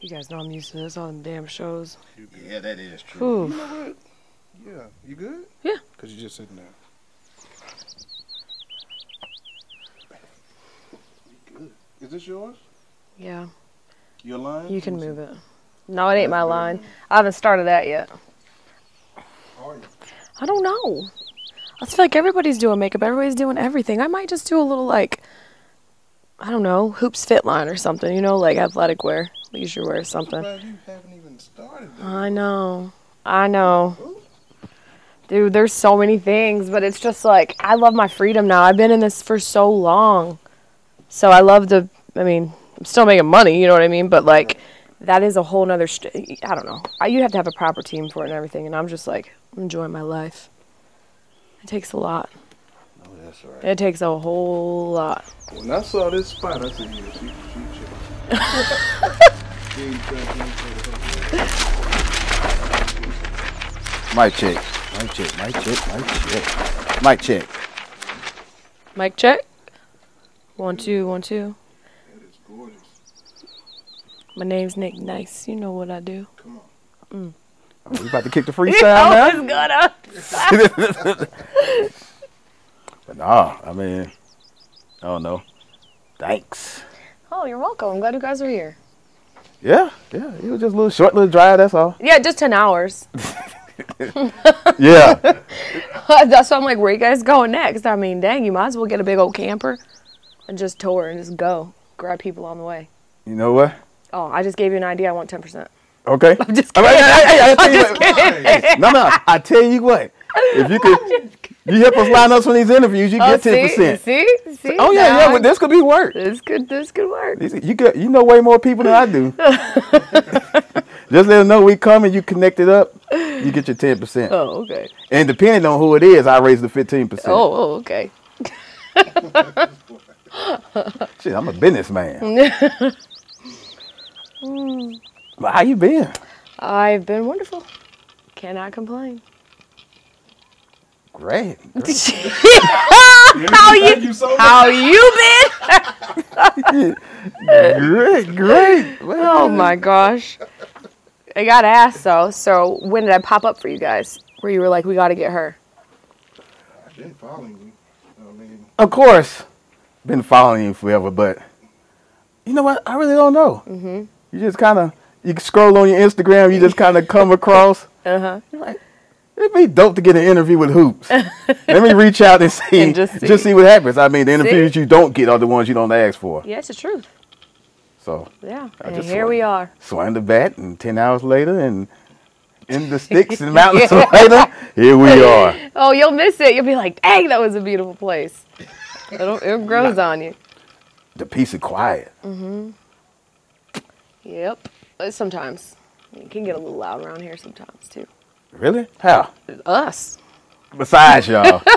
You guys know I'm used to this on damn shows. Yeah, that is true. Ooh. You know what? Yeah. You good? Yeah. Cause you're just sitting there. You good? Is this yours? Yeah, Your line? you can move it. No, it ain't my line. I haven't started that yet. How are you? I don't know. I feel like everybody's doing makeup. Everybody's doing everything. I might just do a little like, I don't know, hoops fit line or something. You know, like athletic wear, leisure wear, something. Surprised you haven't even started. That. I know. I know. Dude, there's so many things, but it's just like I love my freedom now. I've been in this for so long. So I love the I mean, I'm still making money, you know what I mean? But like that is a whole nother st- I don't know. I, you have to have a proper team for it and everything and I'm just like enjoying my life. It takes a lot. That's right. It takes a whole lot. When I saw this spot, I said, yeah, she, she, she. Mic check. Mic check. Mic check. Mic check. Mic check. Mic check. One two, one two. That is gorgeous. My name's Nick Nice. You know what I do. Come on. Mm. We about to kick the freestyle now. gonna. But nah, I mean, I don't know. Thanks. Oh, you're welcome. I'm glad you guys are here. Yeah, yeah. It was just a little short, little drive. That's all. Yeah, just 10 hours. Yeah. That's why I'm like, where you guys going next? I mean, dang, you might as well get a big old camper and just tour and just go. Grab people on the way. you know what? Oh, I just gave you an idea. I want 10%. Okay. I'm just I mean, I- I- I tell you what- No, no. I tell you what. If you could, you help us line up of these interviews, you Oh, get ten percent. See? See? Oh yeah, yeah. But this could be work. This could, this could work. You get, you know way more people than I do. Just let them know we come and you connect it up. You get your ten percent. Oh, okay. And depending on who it is, I raise the fifteen percent. Oh, oh, okay. Shit, I'm a businessman. how you been? I've been wonderful. Cannot complain. Great. How you, you so how you been? great, great. Oh my gosh. I got asked though. So when did I pop up for you guys? Where you were like, we got to get her. I've been following you. I mean, Of course, been following you forever, but you know what? I really don't know. Mm-hmm. You just kind of you scroll on your Instagram, you just kind of come across. Uh huh. You're like, it'd be dope to get an interview with Hoopz. Let me reach out and see, And just just, see. see. what happens. I mean, the interviews you don't get are the ones you don't ask for. Yeah, it's the truth. So Yeah. I And just here swung- we are. swung the bat, and ten hours later, and in the sticks and mountains later, here we are. Oh, you'll miss it. You'll be like, dang, that was a beautiful place. It'll, it grows on you. The peace of quiet. Mm-hmm. Yep. Sometimes. It can get a little loud around here sometimes too. Really? How? Us. Besides y'all.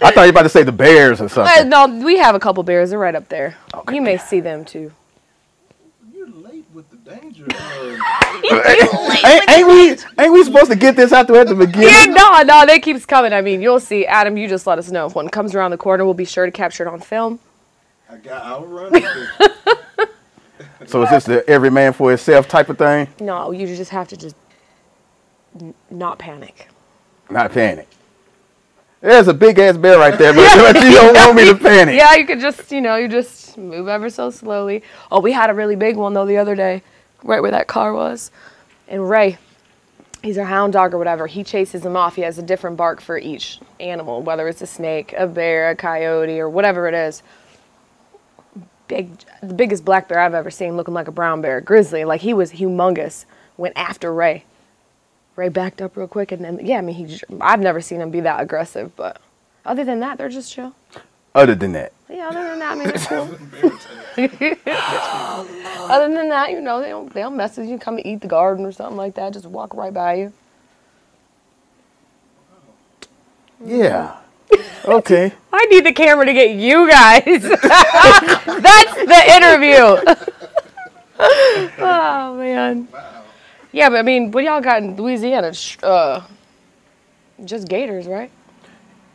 I thought you were about to say the Bears or Uh, something. no, we have a couple bears. They're right up there. Okay. You may see them too. you're late with the danger. ain't, ain't we ain't we supposed to get this out there at the beginning? Yeah, beginning? no, no, they keeps coming. I mean, you'll see. Adam, you just let us know if one comes around the corner. We'll be sure to capture it on film. I got outrun. it. So is this the every man for himself type of thing? No, you just have to just n- not panic. Not panic. There's a big ass bear right there, but but you don't want me to panic. Yeah, you could just, you know, you just move ever so slowly. Oh, we had a really big one though the other day, right where that car was. And Ray, he's our hound dog or whatever. He chases them off. He has a different bark for each animal, whether it's a snake, a bear, a coyote, or whatever it is. Big, the biggest black bear I've ever seen, looking like a brown bear, grizzly. Like he was humongous. Went after Ray. Ray backed up real quick, and then yeah, I mean, he. I've never seen him be that aggressive, but other than that, they're just chill. Other than that, Yeah, other than that, I mean, it's cool. other than that, you know, they don't they don't mess with you. Come and eat the garden or something like that. Just walk right by you. yeah. Okay. I need the camera to get you guys. That's the interview. oh man. Yeah, but I mean, what y'all got in Louisiana? Uh, just gators, right?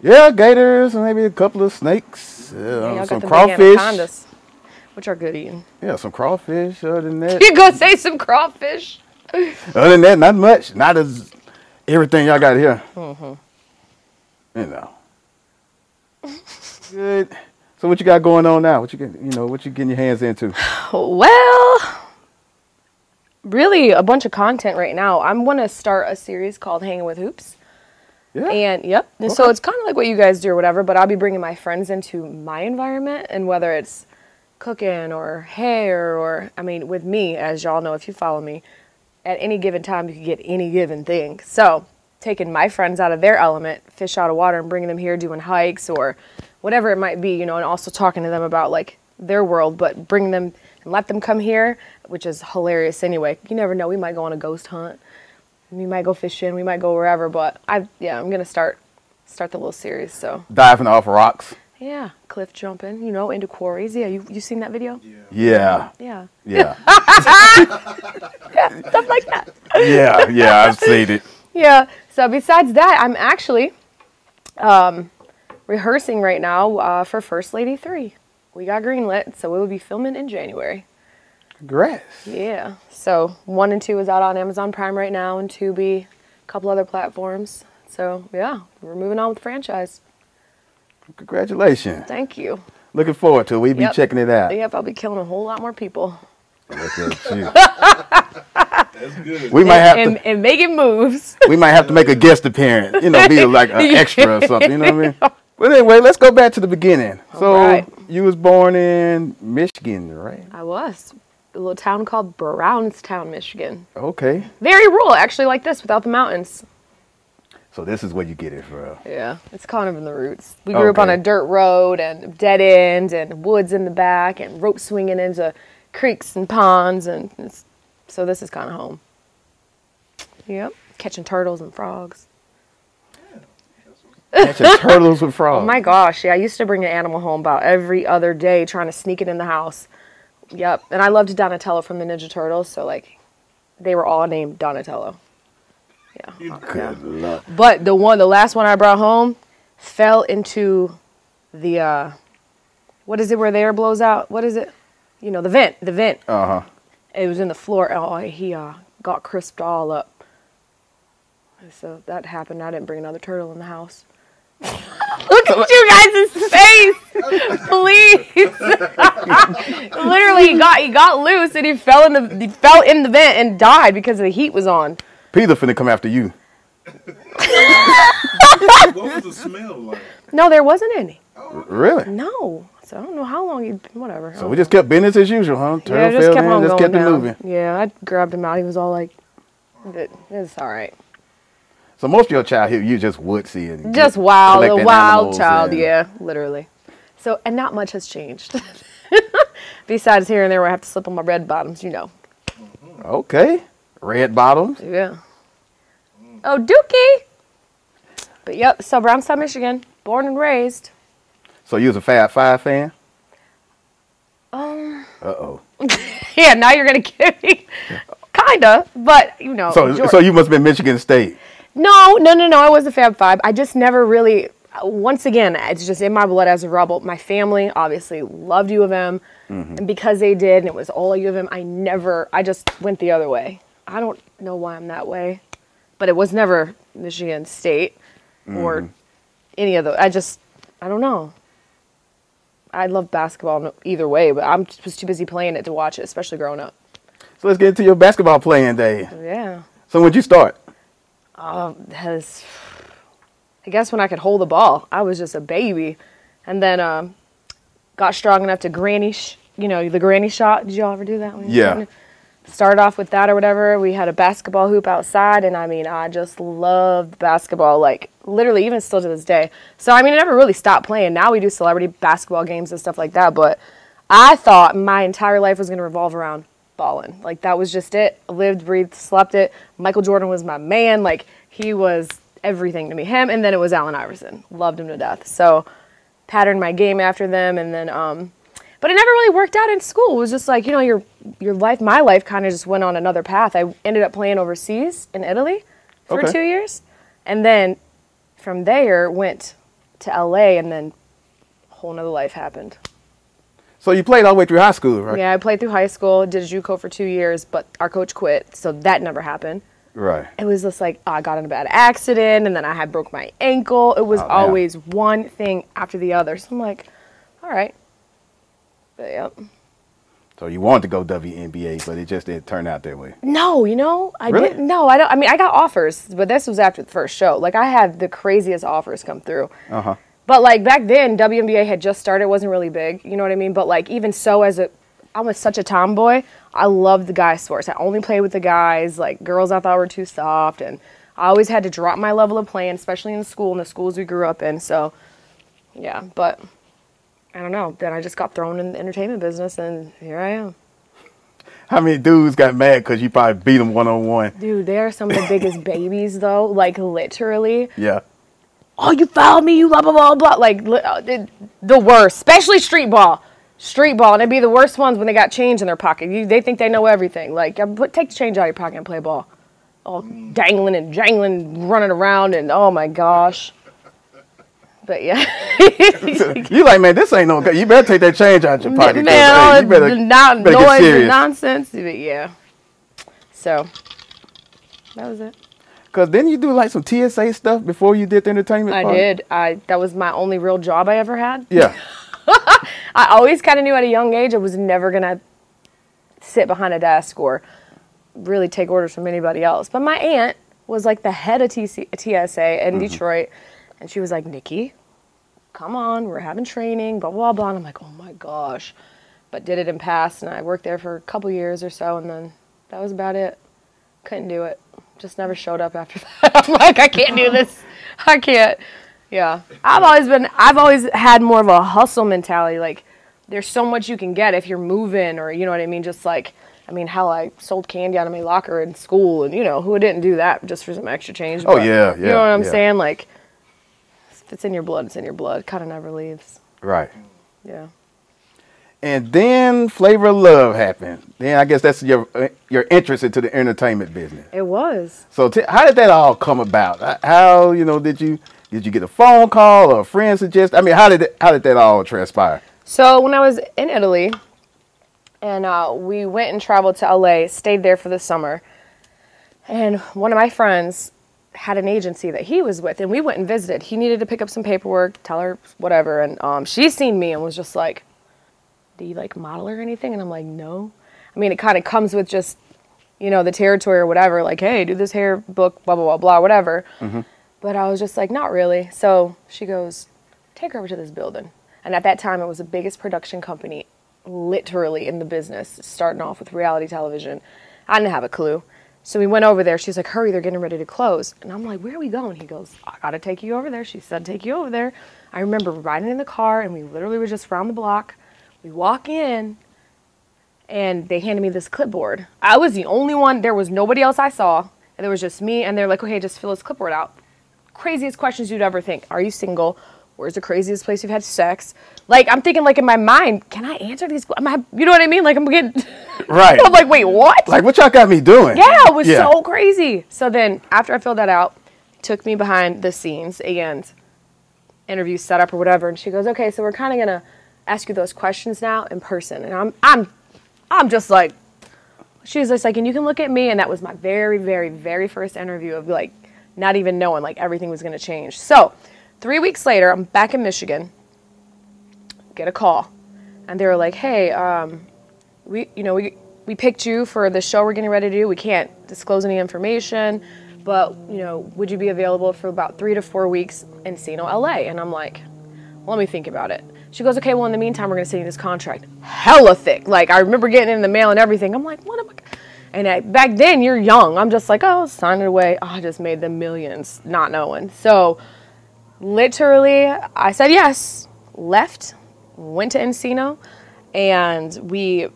Yeah, gators, maybe a couple of snakes, uh, Yeah, some crawfish. which are good eating. Yeah, some crawfish. Other than that, You go say some crawfish. other than that, not much. Not as everything y'all got here. You know. Good. So what you got going on now? What you get? You know, what you getting your hands into? Well, really a bunch of content right now. I'm gonna start a series called Hanging with Hoopz. Yeah. And yep. And so it's kind of like what you guys do or whatever, but I'll be bringing my friends into my environment and whether it's cooking or hair or I mean with me as y'all know if you follow me at any given time you can get any given thing. So, taking my friends out of their element, fish out of water and bringing them here doing hikes or whatever it might be, you know, and also talking to them about like their world, but bringing them and let them come here, which is hilarious anyway. You never know, we might go on a ghost hunt. We might go fishing, we might go wherever, but I yeah, I'm gonna start start the little series. So Diving off rocks. yeah, cliff jumping, you know, into quarries. Yeah, you you seen that video? Yeah. Yeah, Yeah. stuff like that. yeah. Yeah. I've seen it. Yeah. So besides that, I'm actually um, rehearsing right now uh, for First Lady Three. We got greenlit, so we will be filming in January. Congrats. Yeah. So one and two is out on Amazon Prime right now, and two be a couple other platforms. So yeah, we're moving on with the franchise. Congratulations. Thank you. Looking forward to it. We be Yep. checking it out. Yep, I'll be killing a whole lot more people. Look at you. That's good. We might have and, to. and making moves. We might have to make a guest appearance. You know, be like an extra or something. You know what I mean? But anyway, let's go back to the beginning. So right. you was born in Michigan, right? I was a little town called Brownstown, Michigan. Okay. Very rural, actually, like this, without the mountains. So this is where you get it from. Yeah, it's kind of in the roots. We grew up on a dirt road and dead end and woods in the back and rope swinging into creeks and ponds and it's, so this is kind of home. Yep, catching turtles and frogs. Catching turtles with frogs. Oh my gosh, yeah, I used to bring an animal home about every other day trying to sneak it in the house. Yep, and I loved Donatello from the Ninja Turtles, so like they were all named Donatello. Yeah. yeah. Good luck. But the one, the last one I brought home, fell into the uh, what is it where the air blows out? What is it? You know, the vent. The vent. Uh huh. It was in the floor. Oh, he uh, got crisped all up. So that happened. I didn't bring another turtle in the house. Look at you guys' face, please. Literally, he got he got loose and he fell in the he fell in the vent and died because the heat was on. Peter finna come after you. what was the smell like? No, there wasn't any. Really? No. So I don't know how long he'd been, whatever. So we just kept business as usual, huh? Turtle yeah, just kept in, on just going kept it moving. Yeah, I grabbed him out. He was all like, it's all right. So most of your childhood, you just woodsy and Just wild, a wild child. and- Yeah, literally. So, and not much has changed. Besides here and there where I have to slip on my red bottoms, you know. Okay. Red bottoms. Yeah. Oh, Dookie! But yep, so Brownstown, Michigan, born and raised. So you was a Fab Five fan? Um, Uh oh. yeah, now you're gonna give me, kinda, but you know. So so you must have been Michigan State. No, no, no, no. I was a Fab Five. I just never really. Once again, it's just in my blood as a rebel. My family obviously loved U of M, mm-hmm. and because they did, and it was all U of M, I never. I just went the other way. I don't know why I'm that way, but it was never Michigan State or mm-hmm. any of those. I just, I don't know. I love basketball either way, but I'm just too busy playing it to watch it, especially growing up. So let's get into your basketball playing day. Yeah. So when'd you start? Has I guess when I could hold the ball, I was just a baby, and then um, got strong enough to granny, sh- you know, the granny shot. Did y'all ever do that? When Yeah. Started off with that or whatever. We had a basketball hoop outside, and I mean, I just loved basketball, like literally, even still to this day. So I mean, I never really stopped playing. Now we do celebrity basketball games and stuff like that, but I thought my entire life was gonna revolve around balling. Like that was just it. Lived, breathed, slept it. Michael Jordan was my man. Like he was everything to me. Him, and then it was Allen Iverson. Loved him to death. So patterned my game after them, and then um, but it never really worked out in school. It was just like you know your your life, my life kind of just went on another path. I ended up playing overseas in Italy for Okay. two years, and then from there went to LA, and then a whole nother life happened. So you played all the way through high school, right? Yeah, I played through high school, did a JUCO for two years, but our coach quit, so that never happened. Right. It was just like I got in a bad accident, and then I had broke my ankle. It was Oh, always one thing after the other. So I'm like, all right. But yep. So you wanted to go WNBA, but it just didn't turn out that way. No, you know, I Really? didn't. No, I don't. I mean, I got offers, but this was after the first show. Like I had the craziest offers come through. Uh huh. But like back then, WNBA had just started. Wasn't really big. You know what I mean? But like even so, as a, I was such a tomboy. I loved the guy sports. I only played with the guys. Like girls, I thought were too soft, and I always had to drop my level of playing, especially in school in the schools we grew up in. So, yeah. But I don't know. Then I just got thrown in the entertainment business, and here I am. How many dudes got mad because you probably beat them one on one? Dude, they are some of the biggest babies, though. Like literally. Yeah. Oh, you fouled me, you blah, blah, blah, blah. Like, uh, the, worst, especially street ball. Street ball, and they'd be the worst ones when they got change in their pocket. You, they think they know everything. Like, put, take the change out of your pocket and play ball. All dangling and jangling, running around, and oh my gosh. But yeah. you like, man, this ain't no. good. You better take that change out your pocket. Man, hey, all you better, the better noise and nonsense. But yeah. So, that was it. Cause then you do like some TSA stuff before you did the entertainment. I part? did. I that was my only real job I ever had. Yeah. I always kind of knew at a young age I was never gonna sit behind a desk or really take orders from anybody else. But my aunt was like the head of TC, TSA in mm-hmm. Detroit, and she was like, "Nikki, come on, we're having training, blah blah blah." And I'm like, "Oh my gosh," but did it and passed, and I worked there for a couple years or so, and then that was about it. Couldn't do it. Just never showed up after that. I'm like, I can't do this. I can't. Yeah. I've always been I've always had more of a hustle mentality. Like there's so much you can get if you're moving or you know what I mean, just like I mean, hell I sold candy out of my locker in school and you know, who didn't do that just for some extra change? Oh, But yeah, You know what I'm yeah. saying? Like if it's in your blood, it's in your blood. Kinda never leaves. Right. Yeah. And then Flavor of Love happened. Then I guess that's your your interest into the entertainment business. It was. So t- how did that all come about? How you know did you did you get a phone call or a friend suggest? I mean, how did it, how did that all transpire? So when I was in Italy, and uh, we went and traveled to LA, stayed there for the summer, and one of my friends had an agency that he was with, and we went and visited. He needed to pick up some paperwork, tell her whatever, and um, she seen me and was just like, "Do you like model or anything?" And I'm like, "No." I mean, it kind of comes with just, you know, the territory or whatever. Like, hey, do this hair book, blah blah blah blah, whatever. Mm-hmm. But I was just like, not really. So she goes, take her over to this building. And at that time, it was the biggest production company literally in the business, starting off with reality television. I didn't have a clue. So we went over there. She's like, hurry, they're getting ready to close. And I'm like, where are we going? He goes, I got to take you over there. She said, take you over there. I remember riding in the car, and we literally were just around the block. We walk in, and they handed me this clipboard. I was the only one. There was nobody else I saw. And there was just me, and they're like, okay, just fill this clipboard out craziest questions you'd ever think. Are you single? Where's the craziest place you've had sex? Like I'm thinking, like in my mind, can I answer these? Am I, you know what I mean? Like I'm getting, Right. I'm like, wait, what? Like what y'all got me doing? yeah, it was Yeah. so crazy. So then after I filled that out, took me behind the scenes and interview setup or whatever, and she goes, okay, so we're kind of gonna ask you those questions now in person, and I'm, I'm, I'm just like, she was just like, and you can look at me, and that was my very, very, very first interview of like not even knowing like everything was gonna change. So three weeks later, I'm back in Michigan, get a call, and they were like, hey, um, we, you know, we we picked you for the show we're getting ready to do. We can't disclose any information, but you know, would you be available for about three to four weeks in Encino, LA? And I'm like, let me think about it. She goes, okay, well, in the meantime, we're gonna send you this contract. Hella thick. Like, I remember getting in the mail and everything. I'm like, what am I? And I, back then, you're young. I'm just like, oh, sign it away. Oh, I just made the millions, not knowing. So, literally, I said yes, left, went to Encino, and we,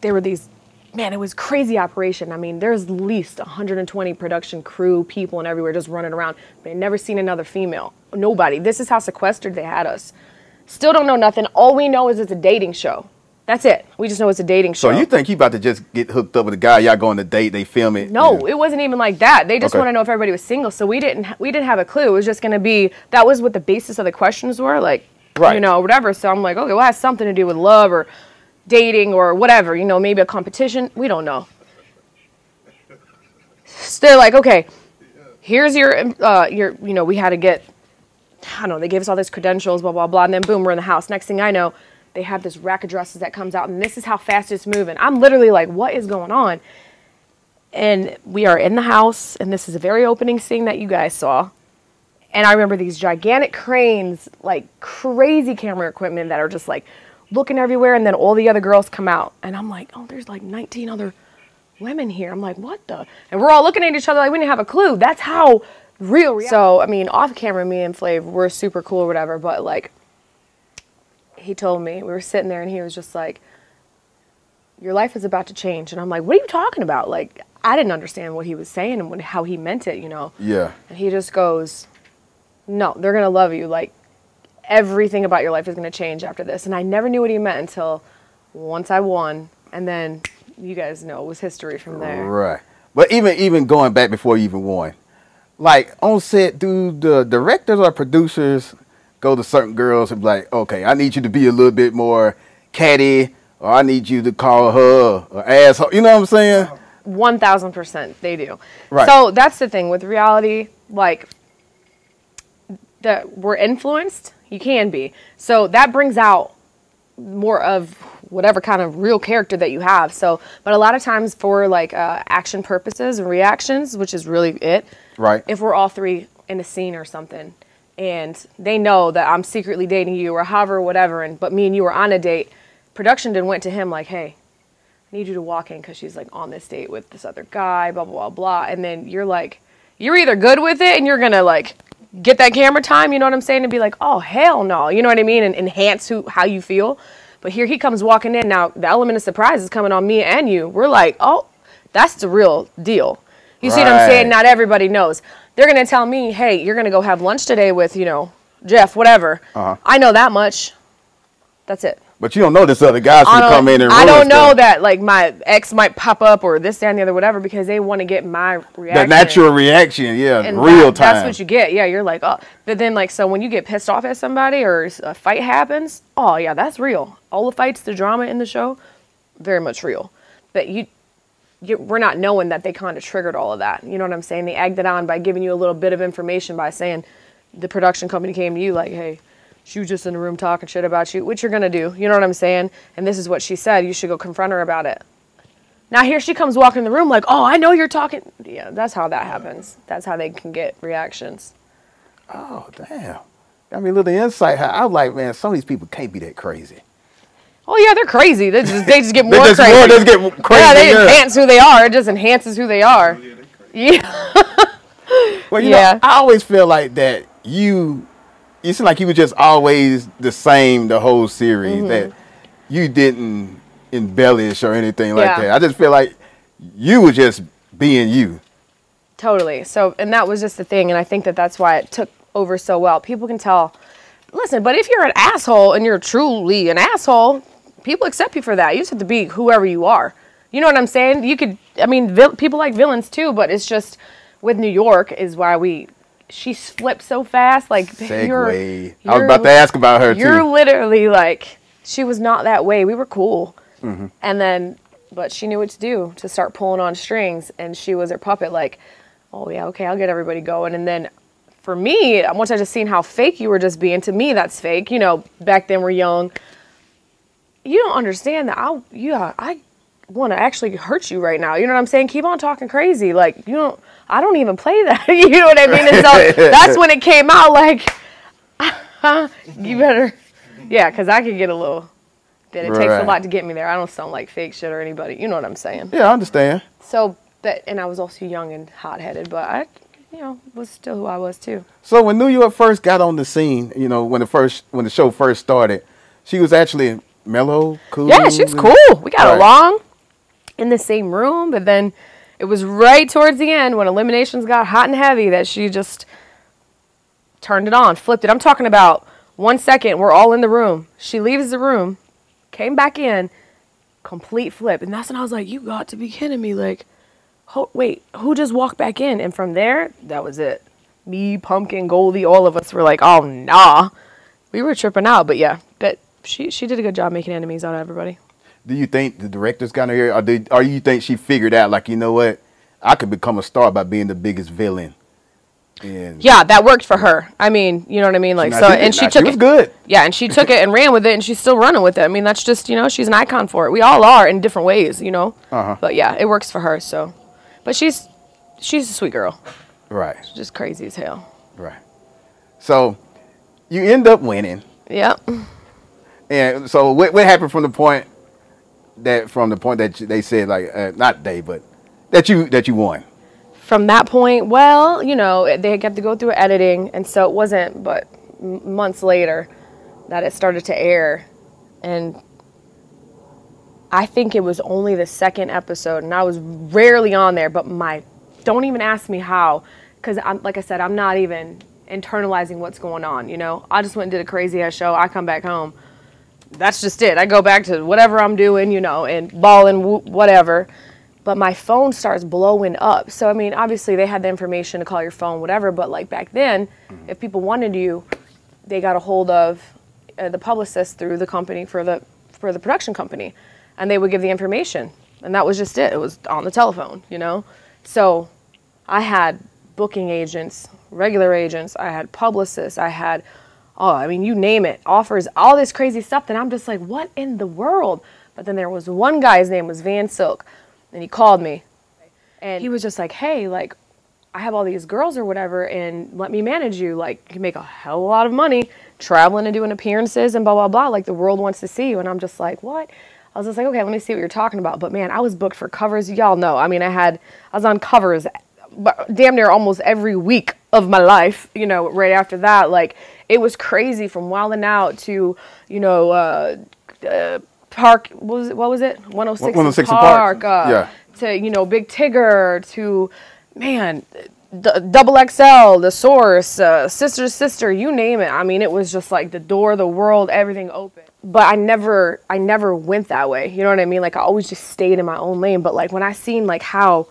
there were these, man, it was crazy operation. I mean, there's at least 120 production crew, people, and everywhere just running around. But I never seen another female. Nobody. This is how sequestered they had us. Still don't know nothing. All we know is it's a dating show. That's it. We just know it's a dating show. So you think you about to just get hooked up with a guy? Y'all go on a date, they film it. No, it wasn't even like that. They just Okay. want to know if everybody was single. So we didn't we didn't have a clue. It was just going to be that was what the basis of the questions were. Like, Right. You know, whatever. So I'm like, okay, well, it has something to do with love or dating or whatever. You know, maybe a competition. We don't know. So they're like, okay, here's your, uh, your, you know, we had to get, I don't know, they gave us all these credentials, blah, blah, blah. And then boom, we're in the house. Next thing I know, they have this rack of dresses that comes out, and this is how fast it's moving. I'm literally like, what is going on? And we are in the house, and this is a very opening scene that you guys saw. And I remember these gigantic cranes, like crazy camera equipment that are just like looking everywhere. And then all the other girls come out. And I'm like, oh, there's like 19 other women here. I'm like, what the? And we're all looking at each other like we didn't have a clue. That's how real. Reality. So, I mean, off camera, me and Flav were super cool or whatever. But like, he told me, we were sitting there and he was just like, your life is about to change. And I'm like, what are you talking about? Like, I didn't understand what he was saying and what, how he meant it, you know? Yeah. And he just goes, no, they're going to love you. Like, everything about your life is going to change after this. And I never knew what he meant until once I won. And then you guys know it was history from there. Right. But even even going back before you even won, like on set, do the directors or producers go to certain girls and be like, okay, I need you to be a little bit more catty, or I need you to call her or asshole. You know what I'm saying? One thousand percent, they do. Right. So that's the thing with reality, like that we're influenced. You can be. So that brings out more of whatever kind of real character that you have. So, but a lot of times for like uh, action purposes and reactions, which is really it. Right. If we're all three in a scene or something, and they know that I'm secretly dating you or however, whatever, and but me and you are on a date, production then went to him like, hey, I need you to walk in because she's like on this date with this other guy, blah blah blah blah, and then you're like, you're either good with it and you're gonna like get that camera time, you know what I'm saying, and be like, oh hell no, you know what I mean, and enhance who how you feel. But here he comes walking in. Now the element of surprise is coming on me and you. We're like, oh, that's the real deal. You see what I'm saying? Not everybody knows. They're gonna tell me, hey, you're gonna go have lunch today with you know Jeff, whatever. Uh-huh. I know that much. That's it. But you don't know this other guy's gonna come in and I don't know stuff. that like my ex might pop up or this that, and the other whatever because they want to get my reaction. The natural reaction, yeah, And real that- time. That's what you get. Yeah, you're like, oh. But then, like, so when you get pissed off at somebody or a fight happens, oh yeah, that's real. All the fights, the drama in the show, very much real. But you, you we're not knowing that they kind of triggered all of that. You know what I'm saying? They egged it on by giving you a little bit of information by saying the production company came to you like, hey. She was just in the room talking shit about you, which you're gonna do. You know what I'm saying? And this is what she said. You should go confront her about it. Now here she comes walking in the room like, oh, I know you're talking. Yeah, that's how that happens. That's how they can get reactions. oh damn. Got me a little insight. I'm like, man, some of these people can't be that crazy. Oh yeah, they're crazy. They just they just get more just crazy. more, just get crazy. yeah, they yeah. enhance who they are. It just enhances who they are. Oh, yeah. Well, you Yeah. know, I always feel like that you, you seem like you were just always the same the whole series. Mm-hmm. That you didn't embellish or anything like Yeah. that. I just feel like you were just being you. Totally. So, and that was just the thing, and I think that that's why it took over so well. People can tell. Listen, but if you're an asshole and you're truly an asshole, people accept you for that. You just have to be whoever you are. You know what I'm saying? You could. I mean, vil- people like villains too, but it's just with New York is why we. She flipped so fast. Like Segue. you're. I was about to ask about her You're too. literally like she was not that way. We were cool, Mm-hmm. and then but she knew what to do to start pulling on strings, and she was her puppet. Like, oh yeah, okay, I'll get everybody going, and then. For me, once I just seen how fake you were just being, to me that's fake. You know, back then we're young. You don't understand that. I yeah, I want to actually hurt you right now. You know what I'm saying? Keep on talking crazy. Like you don't. I don't even play that. you know what I mean? And so that's when it came out. Like you better, yeah, because I could get a little. That it takes a lot to get me there. I don't sound like fake shit or anybody. You know what I'm saying? Yeah, I understand. So, but and I was also young and hot headed, but I, you know, was still who I was too. So when New York first got on the scene, you know, when the first when the show first started, she was actually mellow, cool. Yeah, she's cool. We got Right. along in the same room, but then it was right towards the end when eliminations got hot and heavy that she just turned it on, flipped it. I'm talking about one second, we're all in the room. She leaves the room, came back in, complete flip. And that's when I was like, you got to be kidding me. Like, ho- wait, who just walked back in? And from there, that was it. Me, Pumpkin, Goldie, all of us were like, oh, nah. we were tripping out. But yeah, but she she did a good job making enemies out of everybody. Do you think the director's kind of here, or, did, or you think she figured out like you know what, I could become a star by being the biggest villain? And Yeah, that worked for her. I mean, you know what I mean? Like so, and she took was it. good. Yeah, and she took it and ran with it, and she's still running with it. I mean, that's just you know she's an icon for it. We all are in different ways, you know. Uh-huh. But yeah, it works for her. So, but she's she's a sweet girl, Right, just crazy as hell. right. So you end up winning, Yep. and so what, what happened from the point that from the point that they said like uh, not they but that you that you won? From that point, well, you know, they had to go through editing, and so it wasn't but months later that it started to air, and I think it was only the second episode, and I was rarely on there. But my, don't even ask me how, because I'm like I said, I'm not even internalizing what's going on. You know, I just went and did a crazy ass show. I come back home. That's just it. I go back to whatever I'm doing, you know, and balling, whatever. But my phone starts blowing up. So I mean, obviously they had the information to call your phone, whatever. But like back then, if people wanted you, they got a hold of uh, the publicist through the company for the for the production company, and they would give the information, and that was just it. It was on the telephone, you know. So I had booking agents, regular agents. I had publicists. I had, oh, I mean, you name it, offers, all this crazy stuff. That I'm just like, what in the world? But then there was one guy. His name was Van Silk, and he called me, and he was just like, hey, like I have all these girls or whatever, and let me manage you. Like, you can make a hell of a lot of money traveling and doing appearances and blah, blah, blah. Like, the world wants to see you. And I'm just like, what? I was just like, okay, let me see what you're talking about. But man, I was booked for covers. Y'all know. I mean, I had, I was on covers damn near almost every week of my life, you know, right after that. Like, it was crazy from Wildin' Out to, you know, uh, uh, Park, what was it? What was it? 106, 106 in in Park. Park. Uh, Yeah. To, you know, Big Tigger, to, man, Double XL, The Source, uh, Sister Sister, you name it. I mean, it was just like the door, the world, everything open. But I never, I never went that way. You know what I mean? Like I always just stayed in my own lane. But like when I seen like how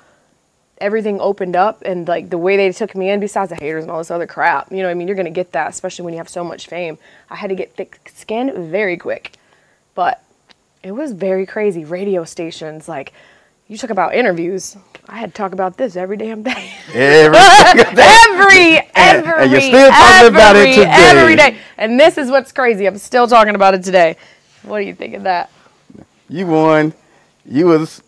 everything opened up and like the way they took me in, besides the haters and all this other crap, you know what I mean? You're gonna get that, especially when you have so much fame. I had to get thick skin very quick. But it was very crazy. Radio stations, like you talk about interviews. I had to talk about this every damn day. Every, every, every, and you're still talking about it today. Every day. And this is what's crazy. I'm still talking about it today. What do you think of that? you won. You was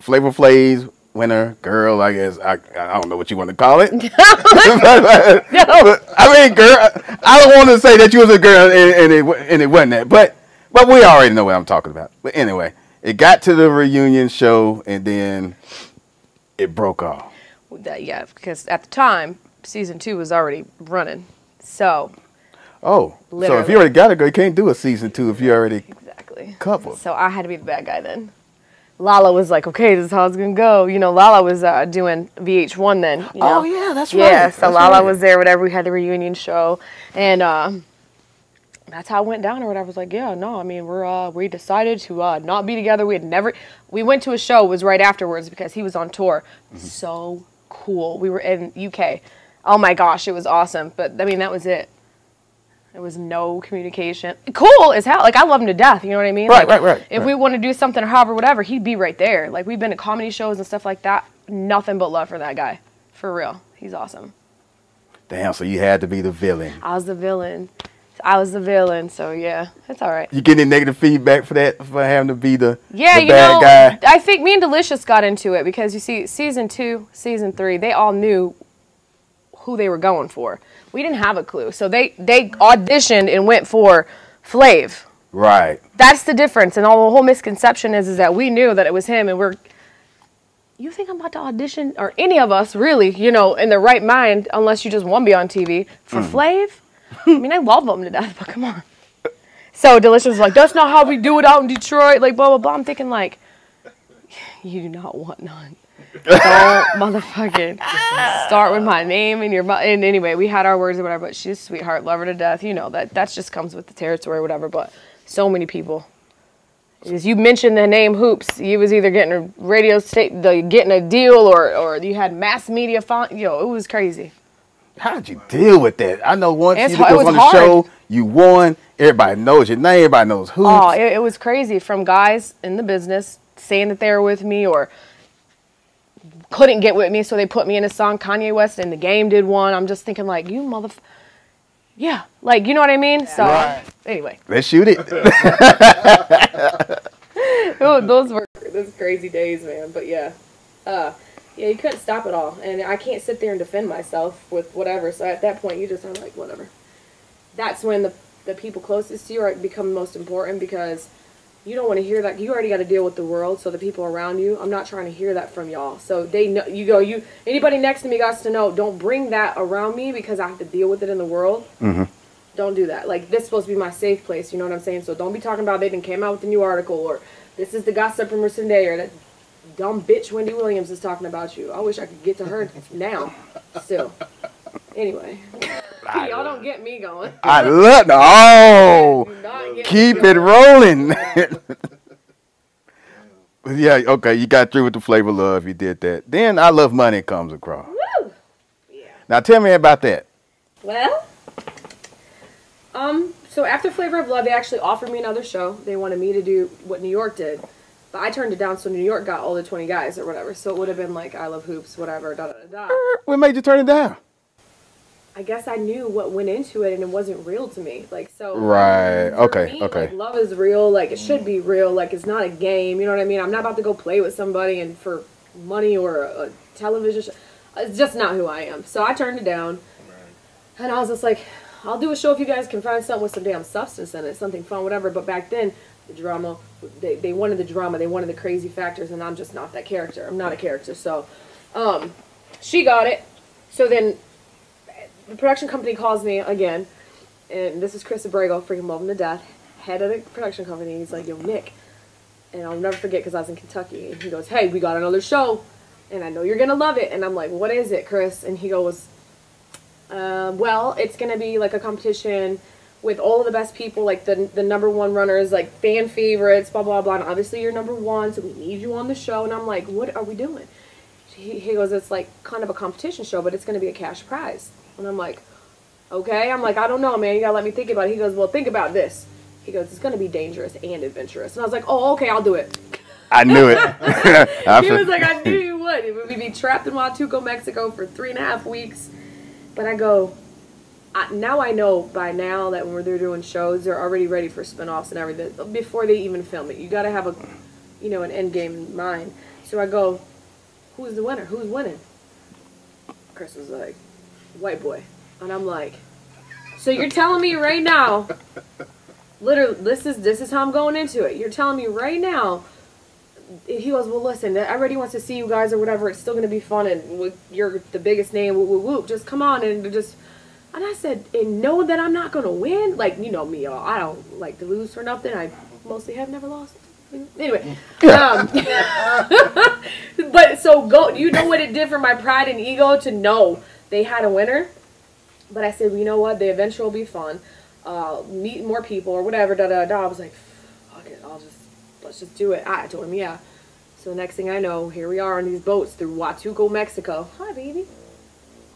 Flavor Flav's winner, girl. I guess I I don't know what you want to call it. But, I mean, girl. I don't want to say that you was a girl and, and it and it wasn't that, but but we already know what I'm talking about. But anyway, it got to the reunion show and then it broke off. That- yeah, because at the time, season two was already running. So, Oh, so if Literally. you already got a girl, you can't do a season two if you already exactly. coupled. So I had to be the bad guy then. Lala was like, okay, this is how it's going to go. You know, Lala was uh, doing VH1 then. You know? Oh yeah, that's right. Yeah, so That's Lala right. was there, whatever. We had the reunion show, and uh, that's how it went down. Or whatever. I was like, yeah, no, I mean, we're uh, we decided to uh, not be together. We had never. We went to a show. It was right afterwards because he was on tour. Mm-hmm. So cool. We were in UK. Oh my gosh, it was awesome. But I mean, that was it. There was no communication. Cool as hell. Like I love him to death. You know what I mean? Right, Like, right, right, If right. we want to do something or however, whatever, he'd be right there. Like we've been to comedy shows and stuff like that. Nothing but love for that guy. For real. He's awesome. Damn, so you had to be the villain. I was the villain. I was the villain, so yeah, it's all right. You get any negative feedback for that for having to be the, Yeah, the you bad know, guy? I think me and Delicious got into it because you see, season two, season three, they all knew who they were going for. We didn't have a clue, so they they auditioned and went for Flav. Right. That's the difference, and all the whole misconception is is that we knew that it was him, and we're. You think I'm about to audition, or any of us really, you know, in the right mind, unless you just want to be on TV for mm. Flav? I mean, I love him to death, but come on. So Delicious was like, that's not how we do it out in Detroit, like blah blah blah. I'm thinking like, you do not want none. Don't motherfucking start with my name and your mu- and anyway, we had our words or whatever. But she's a sweetheart, love her to death. You know that that just comes with the territory or whatever. But so many people. As you mentioned the name Hoopz, you was either getting a radio state, the getting a deal, or or you had mass media. Font, yo, it was crazy. How did you deal with that? I know once It's you was was on the hard. show, You won. Everybody knows your name. Everybody knows who. Oh, it, it was crazy from guys in the business saying that they were with me or couldn't get with me, so they put me in a song. Kanye West and the game did one. I'm just thinking like, you mother, yeah, like you know what I mean. So Right. anyway, Let's shoot it. Oh, those were those crazy days, man. But yeah, uh, yeah, you couldn't stop it all, and I can't sit there and defend myself with whatever. So at that point, you just are like, whatever. That's when the the people closest to you are become most important because you don't want to hear that. You already got to deal with the world, so the people around you. I'm not trying to hear that from y'all. So they know you go. You anybody next to me got to know. Don't bring that around me because I have to deal with it in the world. Mm-hmm. Don't do that. Like this is supposed to be my safe place. You know what I'm saying? So don't be talking about they didn't came out with a new article or this is the gossip rumors today or that dumb bitch Wendy Williams is talking about you. I wish I could get to her now. Still. Anyway, y'all don't get me going. I love. Oh, get me keep it rolling. yeah. Okay. You got through with the flavor of love. You did that. Then I love money comes across. Woo! Yeah. Now tell me about that. Well, um, so after Flavor of Love, they actually offered me another show. They wanted me to do what New York did, but I turned it down. So New York got all the twenty guys or whatever. So it would have been like I Love Hoopz, whatever. Da da da da. What made you turn it down? I guess I knew what went into it, and it wasn't real to me. Like so. Right. Okay. me, Okay. Like, love is real. Like it should be real. Like it's not a game. You know what I mean? I'm not about to go play with somebody and for money or a, a television show. It's just not who I am. So I turned it down, and I was just like, I'll do a show if you guys can find something with some damn substance in it, something fun, whatever. But back then, the drama, they they wanted the drama, they wanted the crazy factors, and I'm just not that character. I'm not a character. So, um, she got it. So then the production company calls me again, and this is Cris Abrego, freaking love him to death, head of the production company. He's like, "Yo, Nick," and I'll never forget because I was in Kentucky. And he goes, "Hey, we got another show, and I know you're gonna love it." And I'm like, "What is it, Cris?" And he goes, uh, "Well, it's gonna be like a competition." With all of the best people, like the the number one runners, like fan favorites, blah blah blah. And obviously you're number one, so we need you on the show. And I'm like, what are we doing? he, he goes, it's like kind of a competition show, but it's going to be a cash prize. And I'm like, okay. I'm like, I don't know, man. You got to let me think about it. He goes, well, think about this. He goes, it's going to be dangerous and adventurous. And I was like, oh, okay, I'll do it. I knew it. He was like, I knew you would. It would be trapped in Huatulco, Mexico for three and a half weeks. But I go, I, now I know by now that when they're doing shows, they're already ready for spin-offs and everything before they even film it. You got to have a, you know, an end game in mind. So I go, who's the winner? Who's winning? Cris was like, white boy. And I'm like, so you're telling me right now, literally, this is this is how I'm going into it. You're telling me right now. He goes, well, listen, everybody wants to see you guys or whatever. It's still gonna be fun, and you're the biggest name. Whoop, whoop, whoop. Just come on and just. And I said, and know that I'm not gonna win. Like you know me, y'all. I don't like to lose for nothing. I mostly have never lost. Anyway, um, but so go. You know what it did for my pride and ego to know they had a winner. But I said, well, you know what? The adventure will be fun. Uh, meet more people or whatever. Da da da. I was like, fuck it. I'll just let's just do it. I told him, yeah. So next thing I know, here we are on these boats through Huatulco, Mexico. Hi, baby.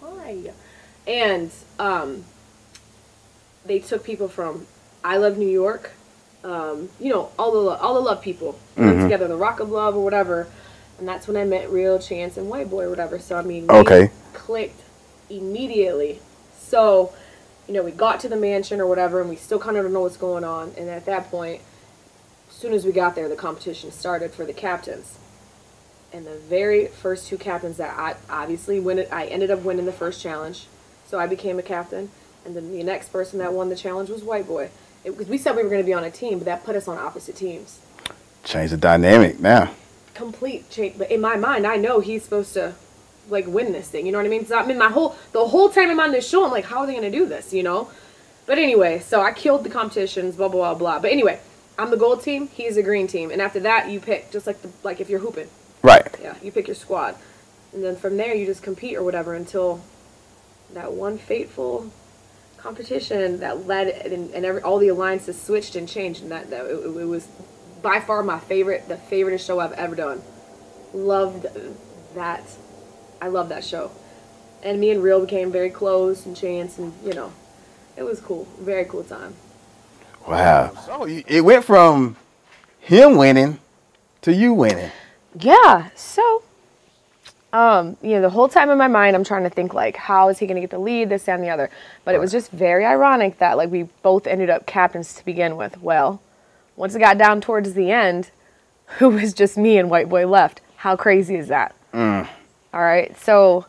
Hi. And um, they took people from I Love New York. Um, you know, all the all the love people put together, the Rock of Love or whatever. And that's when I met Real Chance and White Boy or whatever. So I mean, we Okay. clicked immediately. So, you know, we got to the mansion or whatever, and we still kind of don't know what's going on. And at that point, as soon as we got there, the competition started for the captains. And the very first two captains that I obviously win it, I ended up winning the first challenge, so I became a captain. And then the next person that won the challenge was White Boy, because we said we were going to be on a team, but that put us on opposite teams. Change the dynamic now. Complete change, but in my mind, I know he's supposed to like win this thing. You know what I mean? So I mean, my whole the whole time I'm on this show, I'm like, how are they going to do this? You know? But anyway, so I killed the competitions, blah blah blah blah. But anyway, I'm the gold team. He's the green team, and after that, you pick just like the like if you're hooping. Right. Yeah, you pick your squad, and then from there you just compete or whatever until that one fateful competition that led and, and every, all the alliances switched and changed, and that, that it, it was by far my favorite, the favorite show I've ever done. Loved that. I love that show, and me and Real became very close and Chance, and you know, It was cool. Very cool time. Wow. So it went from him winning to you winning. Yeah. So, um, you know, the whole time in my mind, I'm trying to think like, how is he going to get the lead, this that, and the other. But it was just very ironic that like we both ended up captains to begin with. Well, once it got down towards the end, who was just me and White Boy left. How crazy is that? All right. So